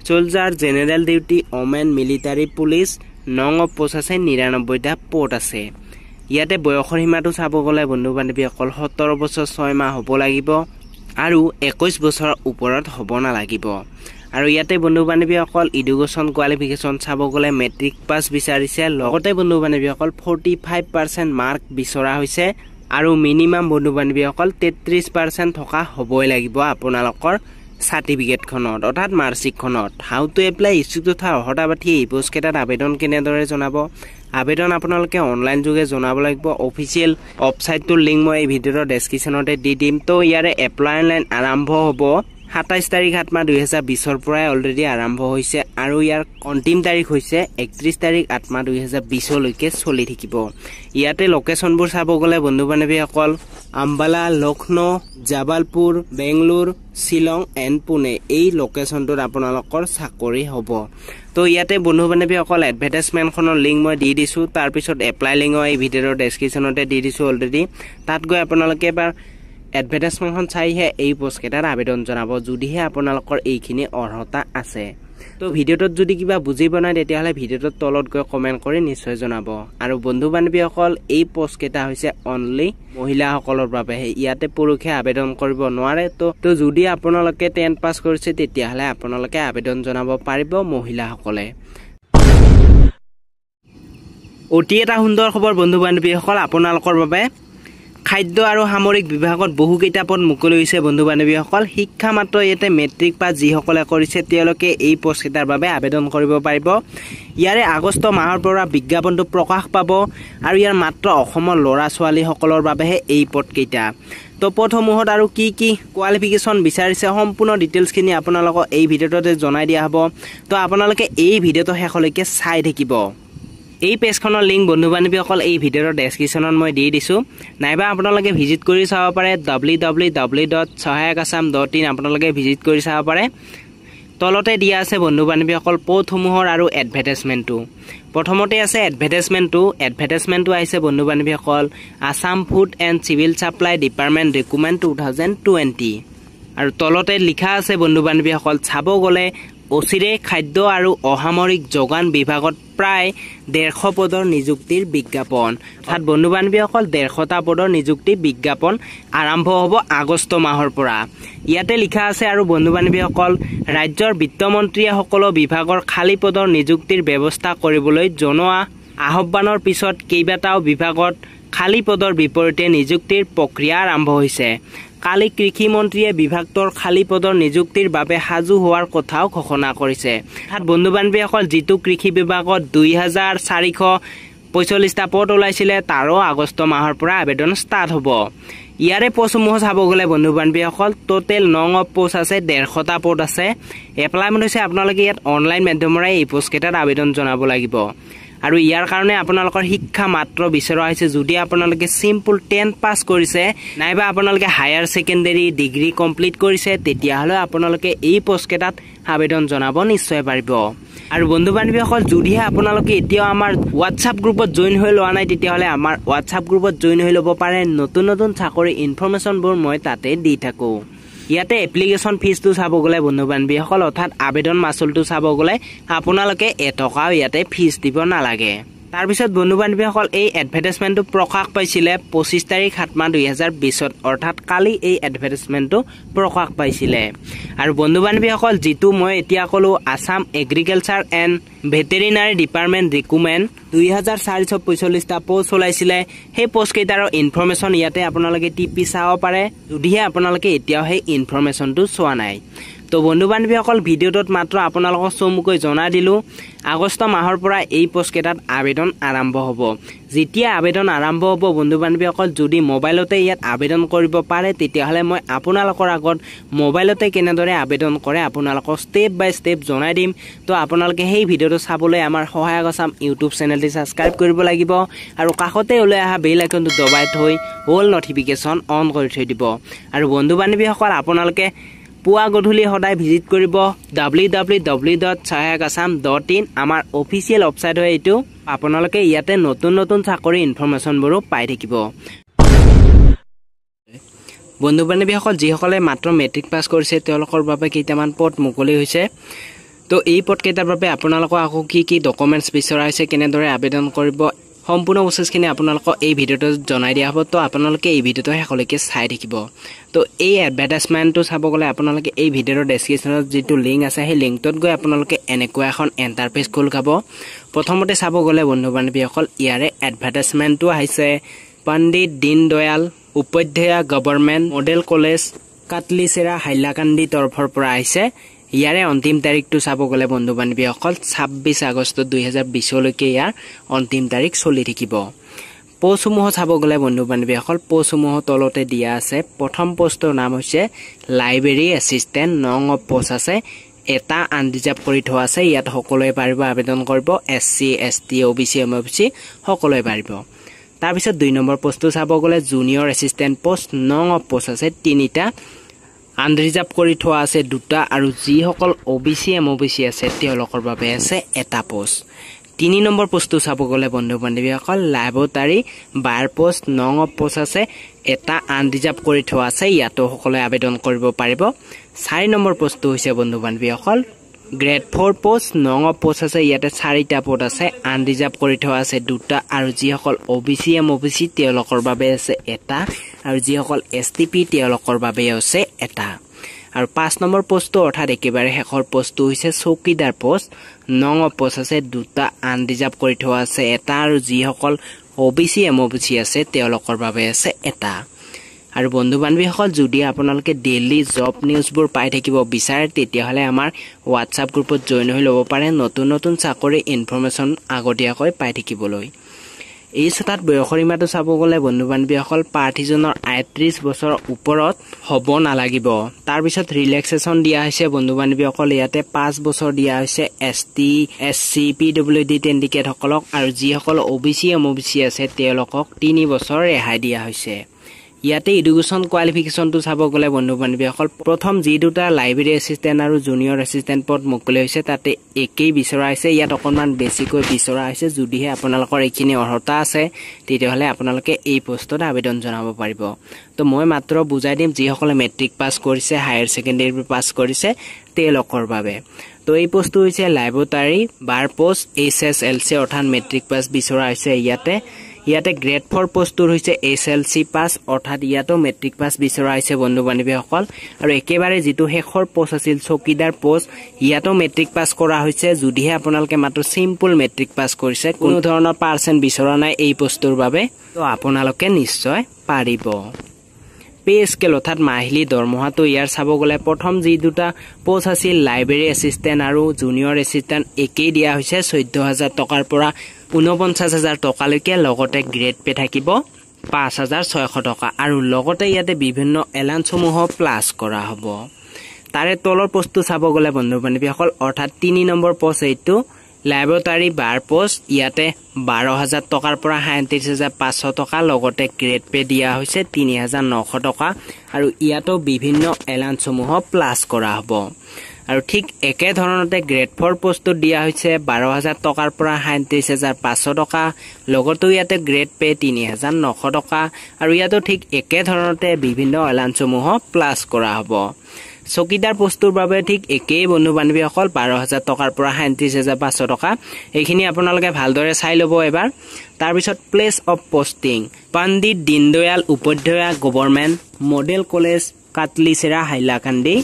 soldier general duty women military police নং অফ পোষ্ট আছে নিৰান্নব্বৈটা পদ আছে। ইয়াতে বয়সৰ সীমাটো চাব গ'লে বন্ধু বান্ধৱীসকল সোতৰ বছৰ ছয় মাহ হ'ব লাগিব আৰু একৈছ বছৰৰ ওপৰত হ'ব নালাগিব। আৰু ইয়াতে বন্ধু বান্ধৱীসকল ইডুকেশ্যন কোৱালিফিকেশ্যন চাব গ'লে মেট্ৰিক পাছ বিচাৰিছে। লগতে বন্ধু বান্ধৱীসকল ফৰ্টি ফাইভ পাৰ্চেণ্ট মাৰ্ক বিচৰা হৈছে আৰু মিনিমাম বন্ধু বান্ধৱীসকল তেত্ৰিছ পাৰ্চেণ্ট থকা হ'বই লাগিব আপোনালোকৰ চাৰ্টিফিকেটখনত অৰ্থাৎ মাৰ্কশ্বিটখনত হাউ টু এপ্লাই ইছ্যু তথা অৰ্হতা পাঠি এই পোষ্টকেইটাত আবেদন কেনেদৰে জনাব? আবেদন আপোনালোকে অনলাইন যোগে জনাব লাগিব। অফিচিয়েল ৱেবছাইটটোৰ লিংক মই এই ভিডিঅ'ৰ ডেছক্ৰিপশ্যনতে দি দিম। তো ইয়াৰে এপ্লাই অনলাইন আৰম্ভ হ'ব। সাতাইছ তাৰিখ সাত মাহ দুহেজাৰ বিছৰ পৰাই অলৰেডি আৰম্ভ হৈছে আৰু ইয়াৰ অন্তিম তাৰিখ হৈছে একত্ৰিছ তাৰিখ আঠ মাহ দুহেজাৰ বিছলৈকে চলি থাকিব। ইয়াতে লোকেশ্যনবোৰ চাব গ'লে বন্ধু বান্ধৱীসকল আম্বালা লক্ষ্ণৌ জাবালপুৰ বেংগলোৰ শ্বিলং এণ্ড পুনে এই লোকেশ্যনটোত আপোনালোকৰ চাকৰি হ'ব। তো ইয়াতে বন্ধু বান্ধৱীসকল এডভাৰটাইজমেণ্টখনৰ লিংক মই দি দিছোঁ তাৰপিছত এপ্লাই লিংকো এই ভিডিঅ'ৰ ডেছক্ৰিপশ্যনতে দি দিছোঁ অলৰেডি তাত গৈ আপোনালোকে এবাৰ এডভাৰটাইজমেণ্টখন চাইহে এই পোষ্টকেইটাত আবেদন জনাব। যদিহে আপোনালোকৰ এইখিনি অৰ্হতা আছে। তো ভিডিঅ'টোত যদি কিবা বুজি নাই তেতিয়াহ'লে ভিডিঅ'টোত তলত গৈ কমেণ্ট কৰি নিশ্চয় জনাব। আৰু বন্ধু বান্ধৱীসকল এই পোষ্টকেইটা হৈছে অনলি মহিলাসকলৰ বাবেহে। ইয়াতে পুৰুষে আবেদন কৰিব নোৱাৰে। তো তো যদি আপোনালোকে টেন পাছ কৰিছে তেতিয়াহ'লে আপোনালোকে আবেদন জনাব পাৰিব মহিলাসকলে। অতি এটা সুন্দৰ খবৰ বন্ধু বান্ধৱীসকল আপোনালোকৰ বাবে খাদ্য আৰু সামৰিক বিভাগত বহুকেইটা পদ মুকলি হৈছে বন্ধু বান্ধৱীসকল শিক্ষা মাত্ৰ ইয়াতে মেট্ৰিক পাছ যিসকলে কৰিছে তেওঁলোকে এই পষ্টকেইটাৰ বাবে আবেদন কৰিব পাৰিব। ইয়াৰে আগষ্ট মাহৰ পৰা বিজ্ঞাপনটো প্ৰকাশ পাব আৰু ইয়াৰ মাত্ৰ অসমৰ ল'ৰা ছোৱালীসকলৰ বাবেহে এই পদকেইটা তো পদসমূহত আৰু কি কি কোৱালিফিকেশ্যন বিচাৰিছে সম্পূৰ্ণ ডিটেইলছখিনি আপোনালোকক এই ভিডিঅ'টোতে জনাই দিয়া হ'ব। তো আপোনালোকে এই ভিডিঅ'টো শেষলৈকে চাই থাকিব। এই পেজখনৰ লিংক বন্ধু বান্ধৱীসকল এই ভিডিঅ'ৰ ডেছক্ৰিপশ্যনত মই দি দিছোঁ। নাইবা আপোনালোকে ভিজিট কৰি চাব পাৰে W W W dot Sahayak Assam dot in আপোনালোকে ভিজিট কৰি চাব পাৰে। তলতে দিয়া আছে বন্ধু বান্ধৱীসকল প'ষ্টসমূহৰ আৰু এডভাৰটাইজমেণ্টটো প্ৰথমতে আছে এডভাৰটাইজমেণ্টটো এডভাৰটাইজমেণ্টটো আহিছে বন্ধু বান্ধৱীসকল Assam food and civil supply department recruitment two thousand twenty আৰু তলতে লিখা আছে বন্ধু বান্ধৱীসকল চাব গ'লে অচিৰে খাদ্য আৰু অসামৰিক যোগান বিভাগত প্ৰায় ডেৰশ পদৰ নিযুক্তিৰ বিজ্ঞাপন। অৰ্থাৎ বন্ধু বান্ধৱীসকল ডেৰশটা পদৰ নিযুক্তি বিজ্ঞাপন আৰম্ভ হ'ব আগষ্ট মাহৰ পৰা। ইয়াতে লিখা আছে আৰু বন্ধু বান্ধৱীসকল ৰাজ্যৰ বিত্তমন্ত্ৰীয়ে সকলো বিভাগৰ খালী পদৰ নিযুক্তিৰ ব্যৱস্থা কৰিবলৈ জনোৱা আহ্বানৰ পিছত কেইবাটাও বিভাগত খালী পদৰ বিপৰীতে নিযুক্তিৰ প্ৰক্ৰিয়া আৰম্ভ হৈছে। কালি কৃষিমন্ত্ৰীয়ে বিভাগটোৰ খালী পদৰ নিযুক্তিৰ বাবে সাজু হোৱাৰ কথাও ঘোষণা কৰিছে। বন্ধু বান্ধৱীসকল যিটো কৃষি বিভাগত দুই হাজাৰ চাৰিশ পঁয়চল্লিছটা পদ ওলাইছিলে তাৰো আগষ্ট মাহৰ পৰা আবেদন ষ্টাৰ্ট হ'ব। ইয়াৰে পষ্টসমূহ চাব গ'লে বন্ধু বান্ধৱীসকল টোটেল নং অফ পোষ্ট আছে ডেৰশটা পদ আছে। এপ্লাইমেণ্ট হৈছে আপোনালোকে ইয়াত অনলাইন মাধ্যমেৰে এই পোষ্টকেইটাত আবেদন জনাব লাগিব। আৰু ইয়াৰ কাৰণে আপোনালোকৰ শিক্ষা মাত্ৰ বিচৰা হৈছে। যদি আপোনালোকে চিম্পুল টেন পাছ কৰিছে নাইবা আপোনালোকে হায়াৰ ছেকেণ্ডেৰী ডিগ্ৰী কমপ্লিট কৰিছে তেতিয়াহ'লে আপোনালোকে এই পষ্টকেইটাত আবেদন জনাব নিশ্চয় পাৰিব। আৰু বন্ধু বান্ধৱীসকল যদিহে আপোনালোকে এতিয়াও আমাৰ হোৱাটছআপ গ্ৰুপত জইন হৈ লোৱা নাই তেতিয়াহ'লে আমাৰ হোৱাটছআপ গ্ৰুপত জইন হৈ ল'ব পাৰে। নতুন নতুন চাকৰি ইনফৰ্মেশ্যনবোৰ মই তাতে দি থাকোঁ। ইয়াতে এপ্লিকেশ্যন ফিজটো চাব গ'লে বন্ধু বান্ধৱীসকল অৰ্থাৎ আবেদন মাচুলটো চাব গ'লে আপোনালোকে এটকাও ইয়াতে ফিজ দিব নালাগে। তাৰপিছত বন্ধু বান্ধৱীসকল এই এডভাৰটাইজমেণ্টটো প্ৰকাশ পাইছিলে পঁচিছ তাৰিখ সাত মাহ দুহেজাৰ বিছত অৰ্থাৎ কালি এই এডভাৰটাইজমেণ্টটো প্ৰকাশ পাইছিলে। আৰু বন্ধু বান্ধৱীসকল যিটো মই এতিয়া ক'লোঁ Assam agriculture and veterinary department recruitment হাজাৰ চাৰিশ পঁয়চল্লিছটা পষ্ট ওলাইছিলে। সেই পষ্টকেইটাৰ ইনফৰ্মেশ্যন ইয়াতে আপোনালোকে টিপি চাব পাৰে। যদিহে আপোনালোকে এতিয়াও সেই ইনফৰ্মেশ্যনটো চোৱা নাই। তো বন্ধু বান্ধৱীসকল ভিডিঅ'টোত মাত্ৰ আপোনালোকক চমুকৈ জনাই দিলোঁ আগষ্ট মাহৰ পৰা এই পষ্টকেইটাত আবেদন আৰম্ভ হ'ব। যেতিয়া আবেদন আৰম্ভ হ'ব বন্ধু বান্ধৱীসকল যদি মোবাইলতে ইয়াত আবেদন কৰিব পাৰে তেতিয়াহ'লে মই আপোনালোকৰ আগত মোবাইলতে কেনেদৰে আবেদন কৰে আপোনালোকক ষ্টেপ বাই ষ্টেপ জনাই দিম। তো আপোনালোকে সেই ভিডিঅ'টো চাবলৈ আমাৰ সহায়ক আছাম ইউটিউব চেনেলটি ছাবস্ক্ৰাইব কৰিব লাগিব আৰু কাষতে ওলাই অহা বেল আইকনটো দবাই থৈ হ'ল নটিফিকেশ্যন অন কৰি থৈ দিব। আৰু বন্ধু বান্ধৱীসকল আপোনালোকে পুৱা গধূলি সদায় ভিজিট কৰিব W W W dot Sahayak Assam dot in আমাৰ অফিচিয়েল ৱেবছাইট হয় এইটো আপোনালোকে ইয়াতে নতুন নতুন চাকৰি ইনফৰ্মেশ্যনবোৰো পাই থাকিব। বন্ধু বান্ধৱীসকল যিসকলে মাত্ৰ মেট্ৰিক পাছ কৰিছে তেওঁলোকৰ বাবে কেইটামান পদ মুকলি হৈছে। তো এই পদকেইটাৰ বাবে আপোনালোকক আকৌ কি কি ডকুমেণ্টছ বিচৰা হৈছে কেনেদৰে আবেদন কৰিব সম্পূৰ্ণ প্ৰচেছখিনি আপোনালোকক এই ভিডিঅ'টো জনাই দিয়া হ'ব। তো আপোনালোকে এই ভিডিঅ'টো শেষলৈকে চাই থাকিব। তো এই এডভাৰটাইজমেণ্টটো চাব গ'লে আপোনালোকে এই ভিডিঅ'ৰ ডেছক্ৰিপশ্যনত যিটো লিংক আছে সেই লিংকটোত গৈ আপোনালোকে এনেকুৱা এখন এণ্টাৰপেজ খোল খাব প্ৰথমতে চাব গ'লে বন্ধু বান্ধৱীসকল ইয়াৰে এডভাৰটাইজমেণ্টটো আহিছে। Pandit Deendayal Upadhyaya government model college Katlicherra Hailakandi তৰফৰ পৰা আহিছে। ইয়াৰে অন্তিম তাৰিখটো চাব গ'লে বন্ধু বান্ধৱীসকল ছাব্বিছ আগষ্ট দুহেজাৰ বিছলৈকে ইয়াৰ অন্তিম তাৰিখ চলি থাকিব। প'ষ্টসমূহ চাব গ'লে বন্ধু বান্ধৱীসকল প'ষ্টসমূহৰ তলতে দিয়া আছে। প্ৰথম প'ষ্টৰ নাম হৈছে লাইব্ৰেৰী এছিষ্টেণ্ট নং অফ প'ষ্ট আছে। এটা আনৰিজাৰ্ভ কৰি থোৱা আছে। ইয়াত সকলোৱে পাৰিব আবেদন কৰিব। S C S T O' B C M O' B C সকলোৱে পাৰিব। তাৰপিছত দুই নম্বৰ প'ষ্টটো চাব গ'লে জুনিয়ৰ এছিষ্টেণ্ট প'ষ্ট নং অফ প'ষ্ট আছে। তিনিটা আনৰিজাৰ্ভ কৰি থোৱা আছে দুটা আৰু যিসকল O' B C M O' B C আছে তেওঁলোকৰ বাবে আছে এটা পষ্ট তিনি নম্বৰ পষ্টটো চাব গ'লে বন্ধু বান্ধৱীসকল লাইবটাৰী বাৰ পষ্ট নং অফ পষ্ট আছে এটা আনৰিজাৰ্ভ কৰি থোৱা আছে ইয়াতো সকলোৱে আবেদন কৰিব পাৰিব। চাৰি নম্বৰ পষ্টটো হৈছে বন্ধু বান্ধৱীসকল গ্ৰেড ফ'ৰ পষ্ট নং পষ্ট আছে ইয়াতে চাৰিটা পদ আছে আনৰিজাৰ্ভ কৰি থোৱা আছে দুটা আৰু যিসকল O' B C M O' B C তেওঁলোকৰ বাবে আছে এটা আৰু যিসকল এছ টি পি তেওঁলোকৰ বাবে আছে এটা। আৰু পাঁচ নম্বৰ পষ্টটো অৰ্থাৎ একেবাৰে শেষৰ পষ্টটো হৈছে চৌকীদাৰ পষ্ট নং পষ্ট আছে দুটা আনৰিজাৰ্ভ কৰি থোৱা আছে এটা আৰু যিসকল O' B C M O' B C আছে তেওঁলোকৰ বাবে আছে এটা। আৰু বন্ধু বান্ধৱীসকল যদি আপোনালোকে ডেইলি জব নিউজবোৰ পাই থাকিব বিচাৰে তেতিয়াহ'লে আমাৰ হোৱাটছআপ গ্ৰুপত জইন হৈ ল'ব পাৰে নতুন নতুন চাকৰি ইনফৰ্মেশ্যন আগতীয়াকৈ পাই থাকিবলৈ। এই ছটাত বয়সৰ সীমাটো চাব গ'লে বন্ধু বান্ধৱীসকল প্ৰাৰ্থীজনৰ আয়ত্ৰিছ বছৰৰ ওপৰত হ'ব নালাগিব। তাৰপিছত ৰিলেক্সেশ্যন দিয়া হৈছে বন্ধু বান্ধৱীসকল ইয়াতে পাঁচ বছৰ দিয়া হৈছে S T S C P W D টেণ্ডিকেটসকলক আৰু যিসকল O' B C M O' B C আছে তেওঁলোকক তিনি বছৰ ৰেহাই দিয়া হৈছে। ইয়াতে এডুকেশ্যন কোৱালিফিকেশ্যনটো চাব গ'লে বন্ধু বান্ধৱীসকল প্ৰথম যি দুটা লাইব্ৰেৰী এছিষ্টেণ্ট আৰু জুনিয়ৰ এছিষ্টেণ্ট পদ মুকলি হৈছে তাতে একেই বিচৰা হৈছে। ইয়াত অকণমান বেছিকৈ বিচৰা হৈছে যদিহে আপোনালোকৰ এইখিনি অৰ্হতা আছে তেতিয়াহ'লে আপোনালোকে এই পষ্টত আবেদন জনাব পাৰিব। তো মই মাত্ৰ বুজাই দিম যিসকলে মেট্ৰিক পাছ কৰিছে হায়াৰ ছেকেণ্ডেৰী পাছ কৰিছে তেওঁলোকৰ বাবে। তো এই পষ্টটো হৈছে লাইব্ৰেৰী বাৰ post H S L C অৰ্থাৎ মেট্ৰিক পাছ বিচৰা হৈছে ইয়াতে। ইয়াতে গ্ৰেড ফ'ৰ পষ্টটোৰ হৈছে এইচ এল চি পাছ অৰ্থাৎ ইয়াতো মেট্ৰিক পাছ বিচৰা হৈছে বন্ধু বান্ধৱীসকল আৰু একেবাৰে যিটো শেষৰ পষ্ট আছিল চকীদাৰ পষ্ট ইয়াতো মেট্ৰিক পাছ কৰা হৈছে যদিহে আপোনালোকে মাত্ৰ চিম্পুল মেট্ৰিক পাছ কৰিছে। কোনো ধৰণৰ পাৰ্চেণ্ট বিচৰা নাই এই পষ্টটোৰ বাবে। তো আপোনালোকে নিশ্চয় পাৰিব। পে স্কেল অৰ্থাৎ মাহিলী দৰমহাটো ইয়াৰ চাব গ'লে প্ৰথম যি দুটা পষ্ট আছিল লাইব্ৰেৰী এছিষ্টেণ্ট আৰু জুনিয়ৰ এছিষ্টেণ্ট একেই দিয়া হৈছে চৈধ্য হাজাৰ টকাৰ পৰা ঊনপঞ্চাছ হাজাৰ টকালৈকে লগতে গ্ৰেড পে থাকিব পাঁচ হাজাৰ ছয়শ টকা। আৰু লগতে ইয়াতে বিভিন্ন এলাউঞ্চসমূহ প্লাছ কৰা হ'ব। তাৰে তলৰ পষ্টটো চাব গ'লে বন্ধু বান্ধৱীসকল অৰ্থাৎ তিনি নম্বৰ পষ্ট এইটো লেবৰেটৰী বাৰ পষ্ট ইয়াতে বাৰ হাজাৰ টকাৰ পৰা সাতত্ৰিছ হাজাৰ পাঁচশ টকা লগতে গ্ৰেড পে দিয়া হৈছে তিনি হাজাৰ নশ টকা। আৰু ইয়াতো বিভিন্ন এলাউঞ্চসমূহ প্লাছ কৰা হ'ব। আৰু ঠিক একেধৰণতে গ্ৰেড ফ'ৰ পষ্টটোত দিয়া হৈছে বাৰ হাজাৰ টকাৰ পৰা সাতত্ৰিছ হাজাৰ পাঁচশ টকা। লগতো ইয়াতে গ্ৰেড পে তিনি হাজাৰ নশ টকা। আৰু ইয়াতো ঠিক একেধৰণতে বিভিন্ন এলাউঞ্চসমূহ প্লাছ কৰা হ'ব। চকীদাৰ পষ্টটোৰ বাবে ঠিক একেই বন্ধু বান্ধৱীসকল বাৰ হাজাৰ টকাৰ পৰা সাতত্ৰিছ হাজাৰ পাঁচশ টকা। এইখিনি আপোনালোকে ভালদৰে চাই ল'ব এবাৰ। তাৰপিছত place of posting Pandit Deendayal Upadhyaya government model college Katlicherra Hailakandi.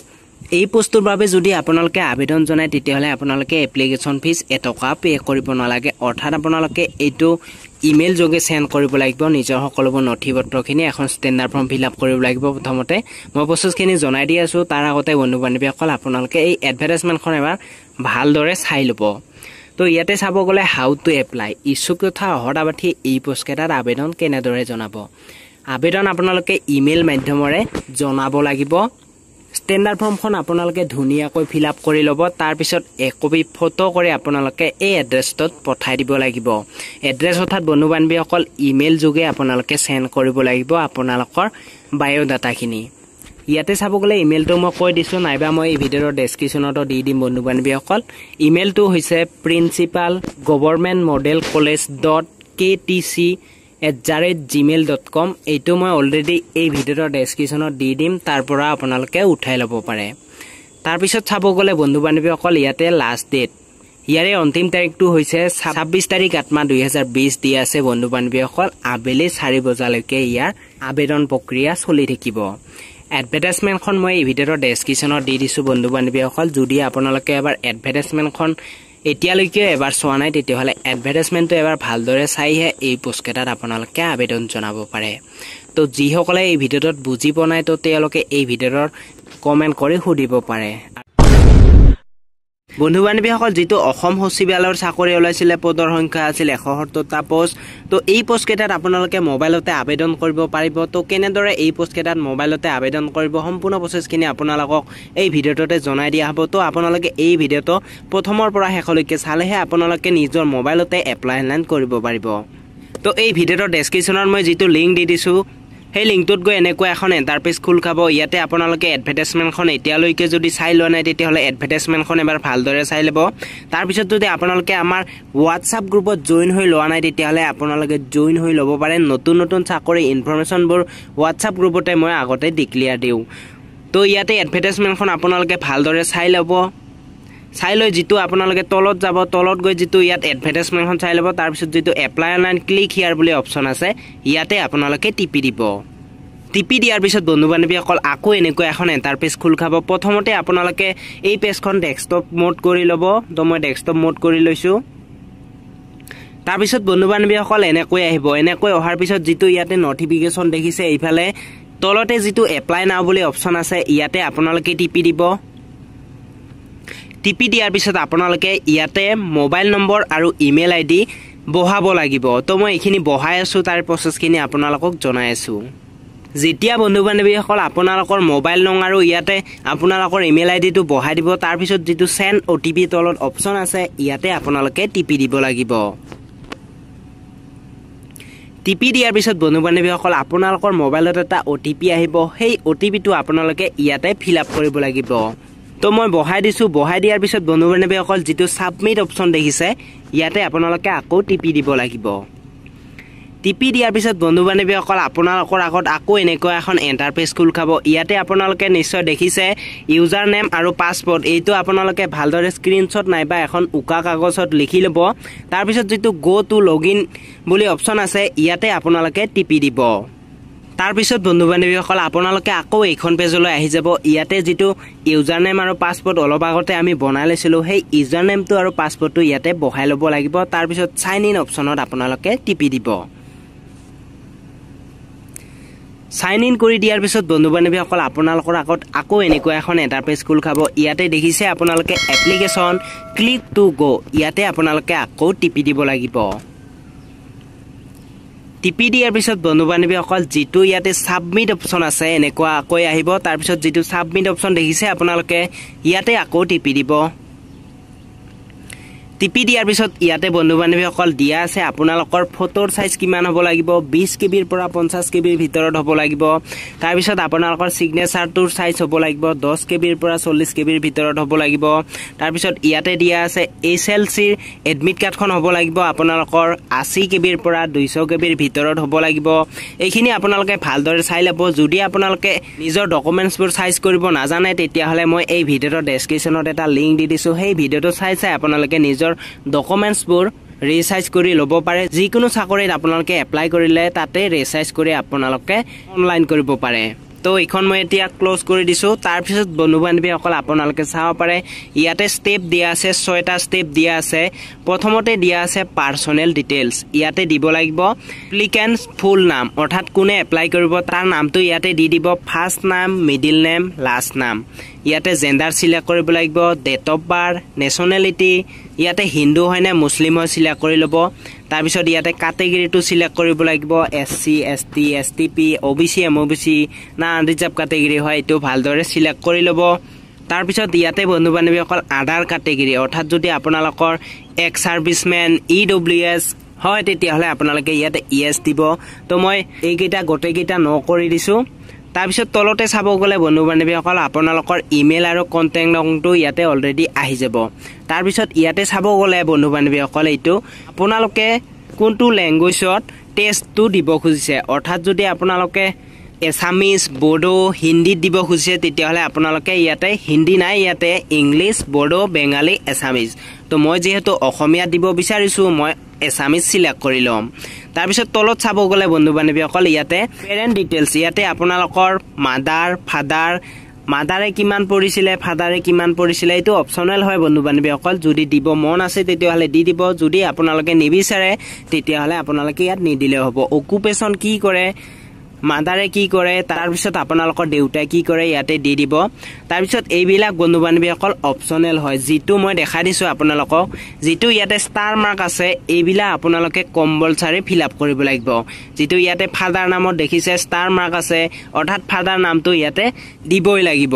এই পোষ্টটোৰ বাবে যদি আপোনালোকে আবেদন জনায় তেতিয়াহ'লে আপোনালোকে এপ্লিকেশ্যন ফিজ এটকা পে' কৰিব নালাগে। অৰ্থাৎ আপোনালোকে এইটো ইমেইল যোগে চেণ্ড কৰিব লাগিব। নিজৰ সকলোবোৰ নথি পত্ৰখিনি এখন ষ্টেণ্ডাৰ্ড ফৰ্ম ফিল আপ কৰিব লাগিব প্ৰথমতে। মই প্ৰচেছখিনি জনাই দি আছোঁ। তাৰ আগতে বন্ধু বান্ধৱীসকল আপোনালোকে এই এডভাৰটাইজমেণ্টখন এবাৰ ভালদৰে চাই ল'ব। তো ইয়াতে চাব গ'লে হাউ টু এপ্লাই ইচ্ছুক তথা অহৰ্তাবাৰ্থী এই পোষ্টকেইটাত আবেদন কেনেদৰে জনাব? আবেদন আপোনালোকে ইমেইল মাধ্যমেৰে জনাব লাগিব। ষ্টেণ্ডাৰ্ড ফৰ্মখন আপোনালোকে ধুনীয়াকৈ ফিল আপ কৰি ল'ব। তাৰপিছত একপি ফটো কৰি আপোনালোকে এই এড্ৰেছটোত পঠাই দিব লাগিব। এড্ৰেছ অৰ্থাৎ বন্ধু বান্ধৱীসকল ইমেইল যোগে আপোনালোকে চেণ্ড কৰিব লাগিব আপোনালোকৰ বায়'ডাটাখিনি। ইয়াতে চাব গ'লে ইমেইলটো মই কৈ দিছোঁ নাইবা মই এই ভিডিঅ'ৰ ডেছক্ৰিপশ্যনতো দি দিম বন্ধু বান্ধৱীসকল ইমেইলটো হৈছে principal government model college dot K T C at জাৰেট Gmail dot com এইটো মই অলৰেডি এই ভিডিঅ'ৰ ডেছক্ৰিপশ্যনত দি দিম তাৰ পৰা আপোনালোকে উঠাই ল'ব পাৰে। তাৰপিছত চাব গ'লে বন্ধু বান্ধৱীসকল ইয়াতে লাষ্ট ডেট ইয়াৰে অন্তিম তাৰিখটো হৈছে ছাব্বিছ তাৰিখ আঠ মাহ দুহেজাৰ বিছ দি আছে বন্ধু বান্ধৱীসকল আবেলি চাৰি বজালৈকে ইয়াৰ আবেদন প্ৰক্ৰিয়া চলি থাকিব। এডভাৰটাইজমেণ্টখন মই এই ভিডিঅ'ৰ ডেছক্ৰিপশ্যনত দি দিছোঁ বন্ধু বান্ধৱীসকল যদি আপোনালোকে এবাৰ এডভাৰটাইজমেণ্টখন এতিয়ালৈকে এবাৰ চোৱা নাই তেতিয়াহ'লে এডভাৰটাইজমেণ্টটো এবাৰ ভালদৰে চাইহে এই পোষ্টকেইটাত আপোনালোকে আবেদন জনাব পাৰে। তো যিসকলে এই ভিডিঅ'টোত বুজি পোৱা নাই তো তেওঁলোকে এই ভিডিঅ'ৰ কমেণ্ট কৰি সুধিব পাৰে। বন্ধু বান্ধৱীসকল যিটো অসম সচিবালয়ৰ চাকৰি ওলাইছিলে পদৰ সংখ্যা আছিল এশ সত্তৰটা পোষ্ট তো এই পোষ্টকেইটাত আপোনালোকে মোবাইলতে আবেদন কৰিব পাৰিব। তো কেনেদৰে এই পোষ্টকেইটাত মোবাইলতে আবেদন কৰিব সম্পূৰ্ণ প্ৰচেছখিনি আপোনালোকক এই ভিডিঅ'টোতে জনাই দিয়া হ'ব। তো আপোনালোকে এই ভিডিঅ'টো প্ৰথমৰ পৰা শেষলৈকে চালেহে আপোনালোকে নিজৰ মোবাইলতে এপ্লাই অনলাইন কৰিব পাৰিব। তো এই ভিডিঅ'টোৰ ডেছক্ৰিপশ্যনত মই যিটো লিংক দি দিছোঁ সেই লিংকটোত গৈ এনেকুৱা এখন এণ্টাৰপেজ খোল খাব ইয়াতে আপোনালোকে এডভাৰটাইজমেণ্টখন এতিয়ালৈকে যদি চাই লোৱা নাই তেতিয়াহ'লে এডভাৰটাইজমেণ্টখন এবাৰ ভালদৰে চাই ল'ব। তাৰপিছত যদি আপোনালোকে আমাৰ হোৱাটছআপ গ্ৰুপত জইন হৈ লোৱা নাই তেতিয়াহ'লে আপোনালোকে জইন হৈ ল'ব পাৰে। নতুন নতুন চাকৰি ইনফৰ্মেশ্যনবোৰ হোৱাটছআপ গ্ৰুপতে মই আগতে ডিক্লিয়াৰ দিওঁ। তো ইয়াতে এডভাৰটাইজমেণ্টখন আপোনালোকে ভালদৰে চাই ল'ব। চাই লৈ যিটো আপোনালোকে তলত যাব তলত গৈ যিটো ইয়াত এডভাৰটাইজমেণ্টখন চাই ল'ব তাৰপিছত যিটো এপ্লাই অনলাইন ক্লিক হিয়াৰ বুলি অপশ্যন আছে ইয়াতে আপোনালোকে টিপি দিব। টিপি দিয়াৰ পিছত বন্ধু বান্ধৱীসকল আকৌ এনেকুৱা এখন এণ্টাৰ পেজ খোল খাব। প্ৰথমতে আপোনালোকে এই পেজখন ডেস্কটপ মোড কৰি ল'ব। তো মই ডেস্কটপ মোড কৰি লৈছোঁ। তাৰপিছত বন্ধু বান্ধৱীসকল এনেকৈ আহিব। এনেকৈ অহাৰ পিছত যিটো ইয়াতে নটিফিকেশ্যন দেখিছে এইফালে তলতে যিটো এপ্লাই নাও বুলি অপশ্যন আছে ইয়াতে আপোনালোকে টিপি দিব। টিপি দিয়াৰ পিছত আপোনালোকে ইয়াতে মোবাইল নম্বৰ আৰু ইমেইল আই ডি বহাব লাগিব। তো মই এইখিনি বহাই আছোঁ তাৰ প্ৰচেছখিনি আপোনালোকক জনাই আছোঁ। যেতিয়া বন্ধু বান্ধৱীসকল আপোনালোকৰ মোবাইল নং আৰু ইয়াতে আপোনালোকৰ ইমেইল আই ডিটো বহাই দিব যিটো চেণ্ড অ' টি পি তলত অপশ্যন আছে ইয়াতে আপোনালোকে টিপি দিব লাগিব। টিপি দিয়াৰ পিছত বন্ধু বান্ধৱীসকল আপোনালোকৰ মোবাইলত এটা অ' টি পি আহিব। সেই অ' টি পিটো আপোনালোকে ইয়াতে ফিল আপ কৰিব লাগিব। তো মই বহাই দিছোঁ বহাই দিয়াৰ পিছত বন্ধু বান্ধৱীসকল যিটো ছাবমিট অপশ্যন দেখিছে ইয়াতে আপোনালোকে আকৌ টিপি দিব লাগিব। টিপি দিয়াৰ পিছত বন্ধু বান্ধৱীসকল আপোনালোকৰ আগত আকৌ এনেকুৱা এখন এণ্টাৰপেজ খোল খাব। ইয়াতে আপোনালোকে নিশ্চয় দেখিছে ইউজাৰ নেম আৰু পাছপৰ্ট এইটো আপোনালোকে ভালদৰে স্ক্ৰীণশ্বট নাইবা এখন উকা কাগজত লিখি ল'ব। তাৰপিছত যিটো গ' টু লগ ইন বুলি অপশ্যন আছে ইয়াতে আপোনালোকে টিপি দিব। তাৰপিছত বন্ধু বান্ধৱীসকল আপোনালোকে আকৌ এইখন পেজলৈ আহি যাব। ইয়াতে যিটো ইউজাৰ নেম আৰু পাছপৰ্ট অলপ আগতে আমি বনাই লৈছিলোঁ সেই ইউজাৰ নেমটো আৰু পাছপৰ্টটো ইয়াতে বহাই ল'ব লাগিব। তাৰপিছত চাইন ইন অপশ্যনত আপোনালোকে টিপি দিব। চাইন ইন কৰি দিয়াৰ পিছত বন্ধু বান্ধৱীসকল আপোনালোকৰ আগত আকৌ এনেকুৱা এখন এণ্টাৰপেজ খোল খাব। ইয়াতে দেখিছে আপোনালোকে এপ্লিকেশ্যন ক্লিক টু গ' ইয়াতে আপোনালোকে আকৌ টিপি দিব লাগিব। টিপি দিয়াৰ পিছত বন্ধু বান্ধৱীসকল যিটো ইয়াতে ছাবমিট অপশ্যন আছে এনেকুৱাকৈ আহিব। তাৰপিছত যিটো ছাবমিট অপশ্যন দেখিছে আপোনালোকে ইয়াতে আকৌ টিপি দিব। টিপি দিয়াৰ পিছত ইয়াতে বন্ধু বান্ধৱীসকল দিয়া আছে। আপোনালোকৰ ফটোৰ চাইজ কিমান হ'ব লাগিব? বিছ কে বিৰ পৰা পঞ্চাছ কে বিৰ ভিতৰত হ'ব লাগিব। তাৰপিছত আপোনালোকৰ ছিগনেচাৰটোৰ চাইজ হ'ব লাগিব। দহ কে বিৰ পৰা চল্লিছ কে বিৰ ভিতৰত হ'ব লাগিব। তাৰপিছত ইয়াতে দিয়া আছে এইচ এল চিৰ এডমিট কাৰ্ডখন হ'ব লাগিব। আপোনালোকৰ আশী কে বিৰ পৰা দুইশ কে বিৰ ভিতৰত হ'ব লাগিব। এইখিনি আপোনালোকে ভালদৰে চাই ল'ব। যদি আপোনালোকে নিজৰ ডকুমেণ্টছবোৰ চাইজ কৰিব নাজানে তেতিয়াহ'লে মই এই ভিডিঅ'টোৰ ডেছক্ৰিপশ্যনত এটা লিংক দি দিছোঁ। সেই ভিডিঅ'টো চাই চাই আপোনালোকে নিজৰ ডকুমেণ্টছবোৰ ৰিচাৰ্জ কৰি ল'ব পাৰে। যিকোনো চাকৰিত আপোনালোকে এপ্লাই কৰিলে তাতে ৰিচাৰ্জ কৰি আপোনালোকে অনলাইন কৰিব পাৰে। তো এইখন মই এতিয়া ক্ল'জ কৰি দিছোঁ। তাৰপিছত বন্ধু বান্ধৱীসকল আপোনালোকে চাব পাৰে ইয়াতে ষ্টেপ দিয়া আছে ছয়টা ষ্টেপ দিয়া আছে। প্ৰথমতে দিয়া আছে পাৰ্চনেল ডিটেইলছ ইয়াতে দিব লাগিব এপ্লিকেণ্টছ ফুল নাম অৰ্থাৎ কোনে এপ্লাই কৰিব তাৰ নামটো ইয়াতে দি দিব। ফাৰ্ষ্ট নাম মিডিল নেম লাষ্ট নাম ইয়াতে জেণ্ডাৰ চিলেক্ট কৰিব লাগিব ডেট অফ বাৰ্থ নেশ্যনেলিটি ইয়াতে হিন্দু হয়নে মুছলিম হয় চিলেক্ট কৰি ল'ব। তাৰপিছত ইয়াতে কাটেগৰীটো চিলেক্ট কৰিব লাগিব S C S T S T P O' B C M O' B C না আনৰিজাৰ্ভ কাটেগৰী হয় এইটো ভালদৰে চিলেক্ট কৰি ল'ব। তাৰপিছত ইয়াতে বন্ধু বান্ধৱীসকল আধাৰ কাটেগৰী অৰ্থাৎ যদি আপোনালোকৰ ex servicemen E W S হয় তেতিয়াহ'লে আপোনালোকে ইয়াতে ই এছ দিব। তো মই এইকেইটা গোটেইকেইটা ন কৰি দিছোঁ। তাৰপিছত তলতে চাব গ'লে বন্ধু বান্ধৱীসকল আপোনালোকৰ ইমেইল আৰু কণ্টেক্ট নংটো ইয়াতে অলৰেডি আহি যাব। তাৰপিছত ইয়াতে চাব গ'লে বন্ধু বান্ধৱীসকল এইটো আপোনালোকে কোনটো লেংগুৱেজত টেষ্টটো দিব খুজিছে। অৰ্থাৎ যদি আপোনালোকে এছামিজ বড়ো হিন্দীত দিব খুজিছে তেতিয়াহ'লে আপোনালোকে ইয়াতে হিন্দী নাই ইয়াতে ইংলিছ বড়ো বেংগালী এছামিজ তো মই যিহেতু অসমীয়াত দিব বিচাৰিছোঁ মই এছামিজ চিলেক্ট কৰি ল'ম। তাৰপিছত তলত চাব গ'লে বন্ধু বান্ধৱীসকল ইয়াতে। পেৰেণ্ট ডিটেইলছ ইয়াতে আপোনালোকৰ মাদাৰ ফাদাৰ মাদাৰে কিমান পৰিছিলে ফাদাৰে কিমান পৰিছিলে এইটো অপশ্যনেল হয় বন্ধু বান্ধৱীসকল যদি দিব মন আছে তেতিয়াহ'লে দি দিব। যদি আপোনালোকে নিবিচাৰে তেতিয়াহ'লে আপোনালোকে ইয়াত নিদিলেও হ'ব। অকুপেশ্যন কি কৰে? মাদাৰে কি কৰে তাৰপিছত আপোনালোকৰ দেউতাই কি কৰে ইয়াতে দি দিব। তাৰপিছত এইবিলাক বন্ধু বান্ধৱীসকল অপশ্যনেল হয়। যিটো মই দেখাই দিছোঁ আপোনালোকক যিটো ইয়াতে ষ্টাৰ মাৰ্ক আছে এইবিলাক আপোনালোকে কম্পালচাৰী ফিল আপ কৰিব লাগিব। যিটো ইয়াতে ফাদাৰ নামত দেখিছে ষ্টাৰ মাৰ্ক আছে অৰ্থাৎ ফাদাৰ নামটো ইয়াতে দিবই লাগিব।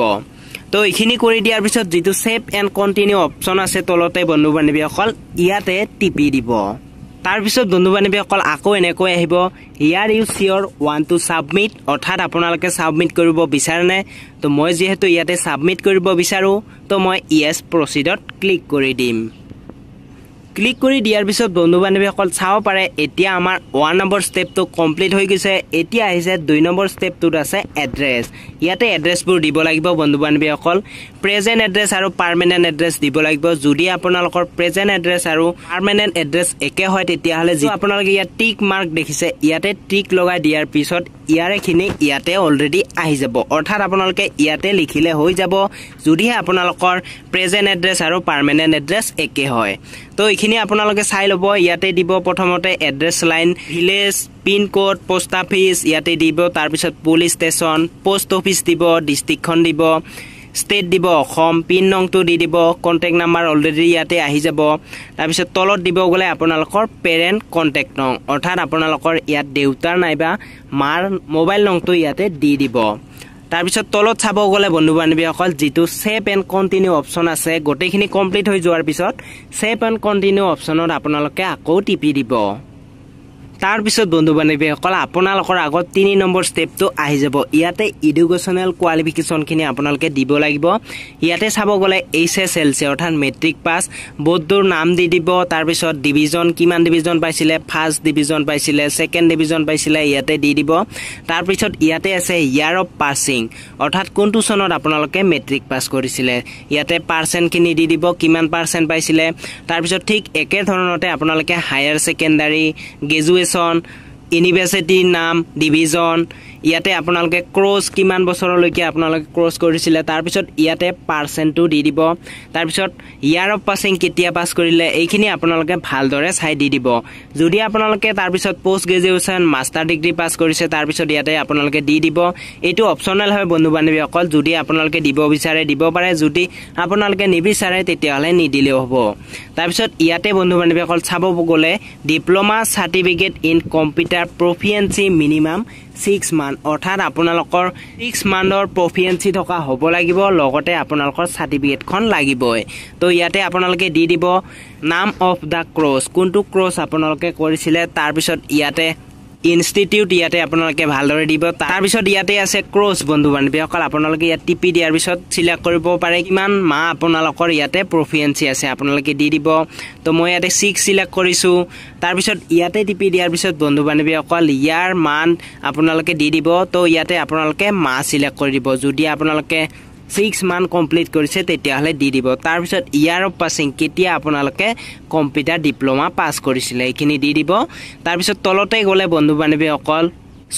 তো এইখিনি কৰি দিয়াৰ পিছত যিটো ছেভ এণ্ড কণ্টিনিউ অপশ্যন আছে তলতে বন্ধু বান্ধৱীসকল ইয়াতে টিপি দিব। তাৰপিছত বন্ধু বান্ধৱীসকল আকৌ এনেকৈ আহিব। ইয়াৰ ইউ চিয়'ৰ ওৱান টু ছাবমিট অৰ্থাৎ আপোনালোকে ছাবমিট কৰিব বিচাৰেনে তো মই যিহেতু ইয়াতে ছাবমিট কৰিব বিচাৰোঁ তো মই য়েছ প্ৰচিডত ক্লিক কৰি দিম। ক্লিক কৰি দিয়াৰ পিছত বন্ধু বান্ধৱীসকল চাব পাৰে এতিয়া আমাৰ ওৱান নম্বৰ ষ্টেপটো কমপ্লিট হৈ গৈছে। এতিয়া আহিছে দুই নম্বৰ ষ্টেপটোত আছে এড্ৰেছ ইয়াতে এড্ৰেছবোৰ দিব লাগিব বন্ধু বান্ধৱীসকল প্ৰেজেণ্ট এড্ৰেছ আৰু পাৰ্মানেণ্ট এড্ৰেছ দিব লাগিব। যদি আপোনালোকৰ প্ৰেজেণ্ট এড্ৰেছ আৰু পাৰ্মানেণ্ট এড্ৰেছ একে হয় তেতিয়াহ'লে যি আপোনালোকে ইয়াত টিক মাৰ্ক দেখিছে ইয়াতে টিক লগাই দিয়াৰ পিছত ইয়াৰেখিনি ইয়াতে অলৰেডি আহি যাব। অৰ্থাৎ আপোনালোকে ইয়াতে লিখিলে হৈ যাব যদিহে আপোনালোকৰ প্ৰেজেণ্ট এড্ৰেছ আৰু পাৰ্মানেণ্ট এড্ৰেছ একে হয়। তো এইখিনি আপোনালোকে চাই ল'ব। ইয়াতে দিব প্ৰথমতে address line village pin code post office ইয়াতে দিব। তাৰপিছত পুলিচ ষ্টেচন পোষ্ট অফিচ দিব ডিষ্ট্ৰিক্টখন দিব। ষ্টেট দিব অসম পিন নংটো দি দিব। কণ্টেক্ট নাম্বাৰ অলৰেডি ইয়াতে আহি যাব। তাৰপিছত তলত দিব গ'লে আপোনালোকৰ পেৰেণ্ট কণ্টেক্ট নং। অৰ্থাৎ আপোনালোকৰ ইয়াত দেউতাৰ নাইবা মাৰ মোবাইল নংটো ইয়াতে দি দিব। তাৰপিছত তলত চাব গ'লে বন্ধু বান্ধৱীসকল যিটো ছেভ এণ্ড কণ্টিনিউ অপশ্যন আছে গোটেইখিনি কমপ্লিট হৈ যোৱাৰ পিছত ছেভ এণ্ড কণ্টিনিউ অপশ্যনত আপোনালোকে আকৌ টিপি দিব। তাৰপিছত বন্ধু বান্ধৱীসকল আপোনালোকৰ আগত তিনি নম্বৰ ষ্টেপটো আহি যাব। ইয়াতে ইডুকেশ্যনেল কোৱালিফিকেশ্যনখিনি আপোনালোকে দিব লাগিব। ইয়াতে চাব গ'লে এইচ এছ এল চি অৰ্থাৎ মেট্ৰিক পাছ বৰ্ডটোৰ নাম দি দিব তাৰপিছত ডিভিজন কিমান ডিভিজন পাইছিলে ফাৰ্ষ্ট ডিভিজন পাইছিলে ছেকেণ্ড ডিভিজন পাইছিলে ইয়াতে দি দিব। তাৰপিছত ইয়াতে আছে ইয়াৰ অফ পাছিং অৰ্থাৎ কোনটো চনত আপোনালোকে মেট্ৰিক পাছ কৰিছিলে। ইয়াতে পাৰ্চেণ্টখিনি দি দিব কিমান পাৰ্চেণ্ট পাইছিলে। তাৰপিছত ঠিক একেধৰণতে আপোনালোকে হায়াৰ ছেকেণ্ডাৰী গ্ৰেজুৱেশ্যন ইউনিভাৰ্চিটিৰ নাম ডিভিজন ইয়াতে আপোনালোকে ক্ৰছ কিমান বছৰলৈকে আপোনালোকে ক্ৰছ কৰিছিলে তাৰপিছত ইয়াতে পাৰ্চেণ্টটো দি দিব তাৰপিছত ইয়াৰ অফ পাছিং কেতিয়া পাছ কৰিলে এইখিনি আপোনালোকে ভালদৰে চাই দি দিব। যদি আপোনালোকে তাৰপিছত post graduation master degree pass কৰিছে তাৰপিছত ইয়াতে আপোনালোকে দি দিব। এইটো অপশ্যনেল হয় বন্ধু বান্ধৱীসকল যদি আপোনালোকে দিব বিচাৰে দিব পাৰে যদি আপোনালোকে নিবিচাৰে তেতিয়াহ'লে নিদিলেও হ'ব। তাৰপিছত ইয়াতে বন্ধু বান্ধৱীসকল চাব গ'লে diploma certificate in computer proficiency minimum six month অৰ্থাৎ আপোনালোকৰ ছিক্স মান্থৰ প্ৰফিয়েঞ্চি থকা হ'ব লাগিব লগতে আপোনালোকৰ চাৰ্টিফিকেটখন লাগিবই। তো ইয়াতে আপোনালোকে দি দিব নাম অফ দ্য ক্ৰছ কোনটো ক্ৰছ আপোনালোকে কৰিছিলে তাৰপিছত ইয়াতে ইনষ্টিটিউট ইয়াতে আপোনালোকে ভালদৰে দিব। তাৰপিছত ইয়াতে আছে ক্ৰছ বন্ধু বান্ধৱীসকল আপোনালোকে ইয়াত টিপি দিয়াৰ পিছত চিলেক্ট কৰিব পাৰে কিমান মাহ আপোনালোকৰ ইয়াতে প্ৰফিয়েঞ্চি আছে আপোনালোকে দি দিব। তো মই ইয়াতে ছিক্স চিলেক্ট কৰিছোঁ। তাৰপিছত ইয়াতে টিপি দিয়াৰ পিছত বন্ধু বান্ধৱীসকল ইয়াৰ মান আপোনালোকে দি দিব। তো ইয়াতে আপোনালোকে মাহ চিলেক্ট কৰি দিব। যদি আপোনালোকে ছিক্স মান্থ কমপ্লিট কৰিছে তেতিয়াহ'লে দি দিব। তাৰপিছত ইয়াৰ অফ পাছিং কেতিয়া আপোনালোকে কম্পিউটাৰ ডিপ্ল'মা পাছ কৰিছিলে এইখিনি দি দিব। তাৰপিছত তলতে গ'লে বন্ধু বান্ধৱীসকল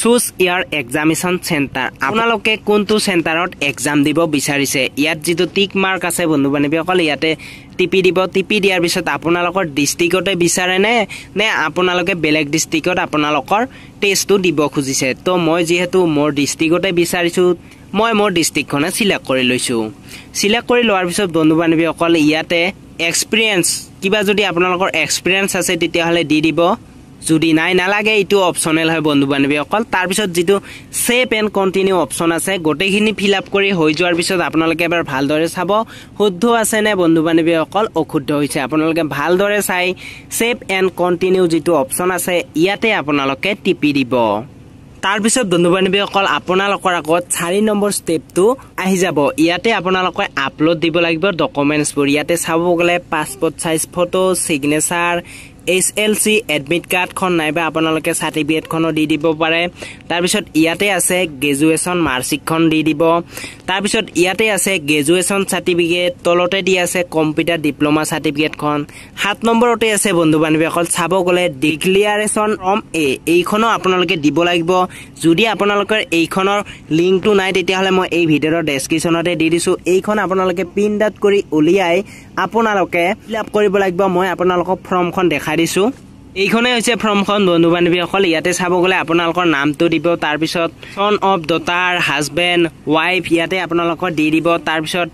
চুজ ইয়াৰ এক্সামিনেশ্যন চেণ্টাৰ আপোনালোকে কোনটো চেণ্টাৰত এক্সাম দিব বিচাৰিছে? ইয়াত যিটো টিক মাৰ্ক আছে বন্ধু বান্ধৱীসকল ইয়াতে টিপি দিব। টিপি দিয়াৰ পিছত আপোনালোকৰ ডিষ্ট্ৰিক্টতে বিচাৰেনে নে আপোনালোকে বেলেগ ডিষ্ট্ৰিক্টত আপোনালোকৰ টেষ্টটো দিব খুজিছে? তো মই যিহেতু মোৰ ডিষ্ট্ৰিক্টতে বিচাৰিছোঁ মই মোৰ ডিষ্ট্ৰিক্টখনে চিলেক্ট কৰি লৈছোঁ। চিলেক্ট কৰি লোৱাৰ পিছত বন্ধু বান্ধৱীসকল ইয়াতে এক্সপিৰিয়েঞ্চ কিবা যদি আপোনালোকৰ এক্সপিৰিয়েঞ্চ আছে তেতিয়াহ'লে দি দিব। যদি নাই নালাগে এইটো অপশ্যনেল হয় বন্ধু বান্ধৱীসকল তাৰপিছত যিটো ছেভ এণ্ড কণ্টিনিউ অপশ্যন আছে গোটেইখিনি ফিল আপ কৰি হৈ যোৱাৰ পিছত আপোনালোকে এবাৰ ভালদৰে চাব শুদ্ধ আছেনে বন্ধু বান্ধৱীসকল অশুদ্ধ হৈছে। আপোনালোকে ভালদৰে চাই ছেভ এণ্ড কণ্টিনিউ যিটো অপশ্যন আছে ইয়াতে আপোনালোকে টিপি দিব। তাৰপিছত বন্ধু বান্ধৱীসকল আপোনালোকৰ আগত চাৰি নম্বৰ ষ্টেপটো আহি যাব। ইয়াতে আপোনালোকে আপলোড দিব লাগিব ডকুমেণ্টছবোৰ ইয়াতে চাব গ'লে passport size photo signature H L C admit কাৰ্ডখন নাইবা আপোনালোকে চাৰ্টিফিকেটখনো দি দিব পাৰে। তাৰপিছত ইয়াতে আছে গ্ৰেজুৱেশ্যন মাৰ্কশ্বিটখন দি দিব। তাৰপিছত ইয়াতে আছে গ্ৰেজুৱেশ্যন চাৰ্টিফিকেট তলতে দি আছে কম্পিউটাৰ ডিপ্ল'মা চাৰ্টিফিকেটখন সাত নম্বৰতে আছে বন্ধু বান্ধৱীসকল চাব গ'লে ডিক্লিয়াৰেশ্যন ফ্ৰম এ এইখনো আপোনালোকে দিব লাগিব। যদি আপোনালোকৰ এইখনৰ লিংকটো নাই তেতিয়াহ'লে মই এই ভিডিঅ'ৰ ডেছক্ৰিপশ্যনতে দি দিছোঁ। এইখন আপোনালোকে প্ৰিণ্ট আউট কৰি উলিয়াই আপোনালোকে ফিল আপ কৰিব লাগিব। মই আপোনালোকক ফৰ্মখন দেখাই দিছোঁ এইখনে হৈছে ফৰ্মখন বন্ধু বান্ধৱীসকল ইয়াতে চাব গ'লে আপোনালোকৰ নামটো দিব তাৰপিছত চন অফ ডটাৰ হাজবেণ্ড ৱাইফ ইয়াতে আপোনালোকৰ দি দিব। তাৰপিছত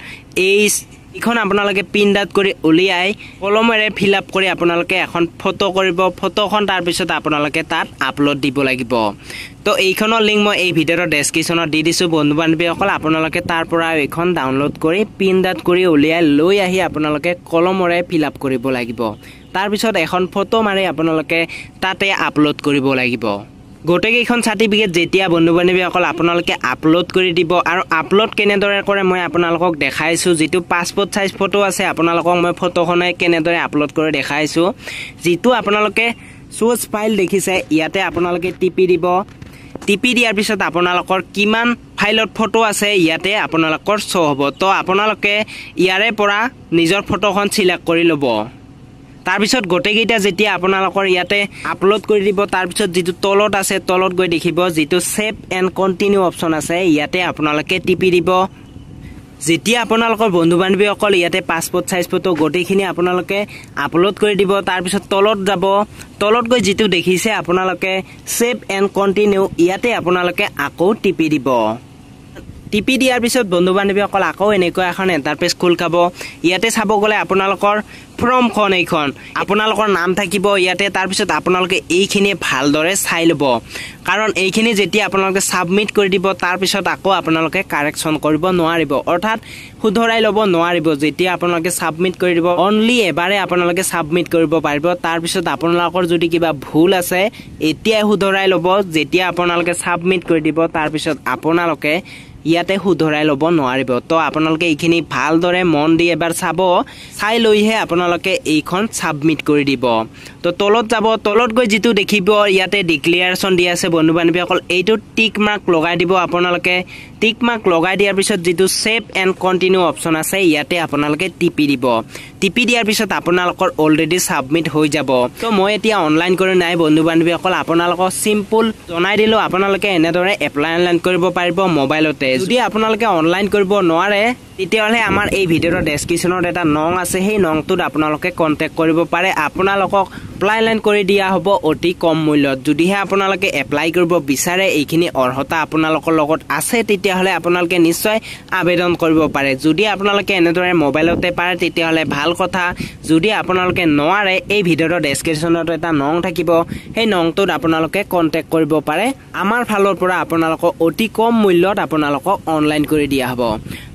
এইজ এইখন আপোনালোকে প্ৰিণ্ট আউট কৰি উলিয়াই কলমেৰে ফিল আপ কৰি আপোনালোকে এখন ফটো কৰিব। ফটোখন তাৰপিছত আপোনালোকে তাত আপলোড দিব লাগিব। তো এইখনৰ লিংক মই এই ভিডিঅ'ৰ ডেছক্ৰিপশ্যনত দি দিছোঁ। বন্ধু বান্ধৱীসকল আপোনালোকে তাৰ পৰা এইখন ডাউনলোড কৰি প্ৰিণ্ট আউট কৰি উলিয়াই লৈ আহি আপোনালোকে কলমৰে ফিল আপ কৰিব লাগিব। তাৰপিছত এখন ফটো মাৰি আপোনালোকে তাতে আপলোড কৰিব লাগিব। গোটেইকেইখন চাৰ্টিফিকেট যেতিয়া বন্ধু বান্ধৱীসকল আপোনালোকে আপলোড কৰি দিব আৰু আপলোড কেনেদৰে কৰে মই আপোনালোকক দেখাইছোঁ। যিটো পাছপৰ্ট চাইজ ফটো আছে আপোনালোকক মই ফটোখনে কেনেদৰে আপলোড কৰি দেখাইছোঁ। যিটো আপোনালোকে চুজ ফাইল দেখিছে ইয়াতে আপোনালোকে টিপি দিব। টিপি দিয়াৰ পিছত আপোনালোকৰ কিমান ফাইলত ফটো আছে ইয়াতে আপোনালোকৰ শ্ব' হ'ব। তো আপোনালোকে ইয়াৰে পৰা নিজৰ ফটোখন চিলেক্ট কৰি ল'ব। তাৰপিছত গোটেইকেইটা যেতিয়া আপোনালোকৰ ইয়াতে আপলোড কৰি দিব তাৰপিছত যিটো তলত আছে তলত গৈ দেখিব যিটো ছেভ এণ্ড কণ্টিনিউ অপশ্যন আছে ইয়াতে আপোনালোকে টিপি দিব। যেতিয়া আপোনালোকৰ বন্ধু বান্ধৱীসকল ইয়াতে পাছপৰ্ট চাইজ ফটো গোটেইখিনি আপোনালোকে আপলোড কৰি দিব তাৰপিছত তলত যাব। তলত গৈ যিটো দেখিছে আপোনালোকে ছেভ এণ্ড কণ্টিনিউ ইয়াতে আপোনালোকে আকৌ টিপি দিব। টিপি দিয়াৰ পিছত বন্ধু বান্ধৱীসকল আকৌ এনেকুৱা এখন এণ্টাৰপেজ খোল খাব। ইয়াতে চাব গ'লে আপোনালোকৰ ফৰ্মখন এইখন। আপোনালোকৰ নাম থাকিব ইয়াতে তাৰপিছত আপোনালোকে এইখিনি ভালদৰে চাই ল'ব। কাৰণ এইখিনি যেতিয়া আপোনালোকে ছাবমিট কৰি দিব তাৰপিছত আকৌ আপোনালোকে কাৰেকশ্যন কৰিব নোৱাৰিব। অৰ্থাৎ শুধৰাই ল'ব নোৱাৰিব। যেতিয়া আপোনালোকে ছাবমিট কৰি দিব অনলি এবাৰে আপোনালোকে ছাবমিট কৰিব পাৰিব। তাৰপিছত আপোনালোকৰ যদি কিবা ভুল আছে এতিয়াই শুধৰাই ল'ব। যেতিয়া আপোনালোকে ছাবমিট কৰি দিব তাৰপিছত আপোনালোকে ইয়াতে শুধৰাই ল'ব নোৱাৰিব। তো আপোনালোকে এইখিনি ভালদৰে মন দি এবাৰ চাব। চাই লৈহে আপোনালোকে এইখন ছাবমিট কৰি দিব। তো তলত যাব তলত গৈ যিটো দেখিব ইয়াতে ডিক্লিয়াৰেশ্যন দি আছে বন্ধু বান্ধৱীসকল। এইটো টিক মাৰ্ক লগাই দিব আপোনালোকে। টিক মাৰ্ক লগাই দিয়াৰ পিছত যিটো ছেভ এণ্ড কণ্টিনিউ অপশ্যন আছে ইয়াতে আপোনালোকে টিপি দিব। টিপি দিয়াৰ পিছত আপোনালোকৰ অলৰেডি ছাবমিট হৈ যাব। তো মই এতিয়া অনলাইন কৰি নাই বন্ধু বান্ধৱীসকল আপোনালোকক চিম্পুল জনাই দিলোঁ আপোনালোকে এনেদৰে এপ্লাই অনলাইন কৰিব পাৰিব মোবাইলতে। যদি আপোনালোকে অনলাইন কৰিব নোৱাৰে তেতিয়াহ'লে আমাৰ এই ভিডিঅ'ৰ ডেছক্ৰিপশ্যনত এটা নং আছে সেই নংটোত আপোনালোকে কণ্টেক্ট কৰিব পাৰে। আপোনালোকক এপ্লাই লাইন কৰি দিয়া হ'ব অতি কম মূল্যত। যদিহে আপোনালোকে এপ্লাই কৰিব বিচাৰে এইখিনি অৰ্হতা আপোনালোকৰ লগত আছে তেতিয়াহ'লে আপোনালোকে নিশ্চয় আবেদন কৰিব পাৰে। যদি আপোনালোকে এনেদৰে মোবাইলতে পাৰে তেতিয়াহ'লে ভাল কথা। যদি আপোনালোকে নোৱাৰে এই ভিডিঅ'ৰ ডেছক্ৰিপশ্যনত এটা নং থাকিব। সেই নংটোত আপোনালোকে কণ্টেক্ট কৰিব পাৰে। আমাৰ ফালৰ পৰা আপোনালোকক অতি কম মূল্যত আপোনালোকক অনলাইন কৰি দিয়া হ'ব।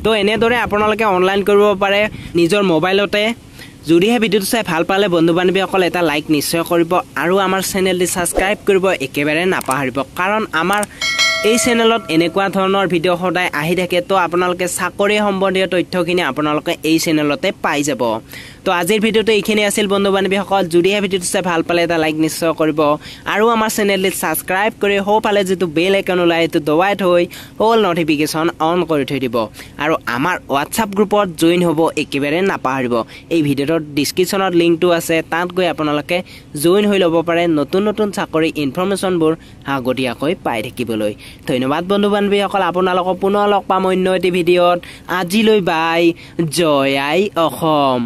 তো এনেদৰে আপোনালোকে অনলাইন কৰিব পাৰে। নিজৰ মোবাইলতে যদিহে ভিডিঅ'টো চাই ভাল পালে বন্ধু বান্ধৱীসকল এটা লাইক নিশ্চয় কৰিব আৰু আমাৰ চেনেলটি ছাবস্ক্ৰাইব কৰিব একেবাৰে নাপাহৰিব। কাৰণ আমাৰ এই চেনেলত এনেকুৱা ধৰণৰ ভিডিঅ' সদায় আহি থাকে তো আপোনালোকে চাকৰি সম্বন্ধীয় তথ্যখিনি আপোনালোকে এই চেনেলতে পাই যাব। তো আজিৰ ভিডিঅ'টো এইখিনি আছিল বন্ধু বান্ধৱীসকল। যদিহে ভিডিঅ'টো চাই ভাল পালে এটা লাইক নিশ্চয় কৰিব। আৰু আমাৰ চেনেলটো ছাবস্ক্ৰাইব কৰি সোঁফালে যিটো বেল আইকন ওলায় সেইটো দবাই থৈ হ'ল নটিফিকেশ্যন অন কৰি থৈ দিব। আৰু আমাৰ হোৱাটছআপ গ্ৰুপত জইন হ'ব একেবাৰে নাপাহৰিব। এই ভিডিঅ'টোৰ ডিছক্ৰিপশ্যনত লিংকটো আছে তাত গৈ আপোনালোকে জইন হৈ ল'ব পাৰে নতুন নতুন চাকৰি ইনফৰ্মেশ্যনবোৰ আগতীয়াকৈ পাই থাকিবলৈ। ধন্যবাদ বন্ধু বান্ধৱীসকল। আপোনালোকক পুনৰ লগ পাম অন্য এটি ভিডিঅ'ত। আজিলৈ বাই জয় আই অসম।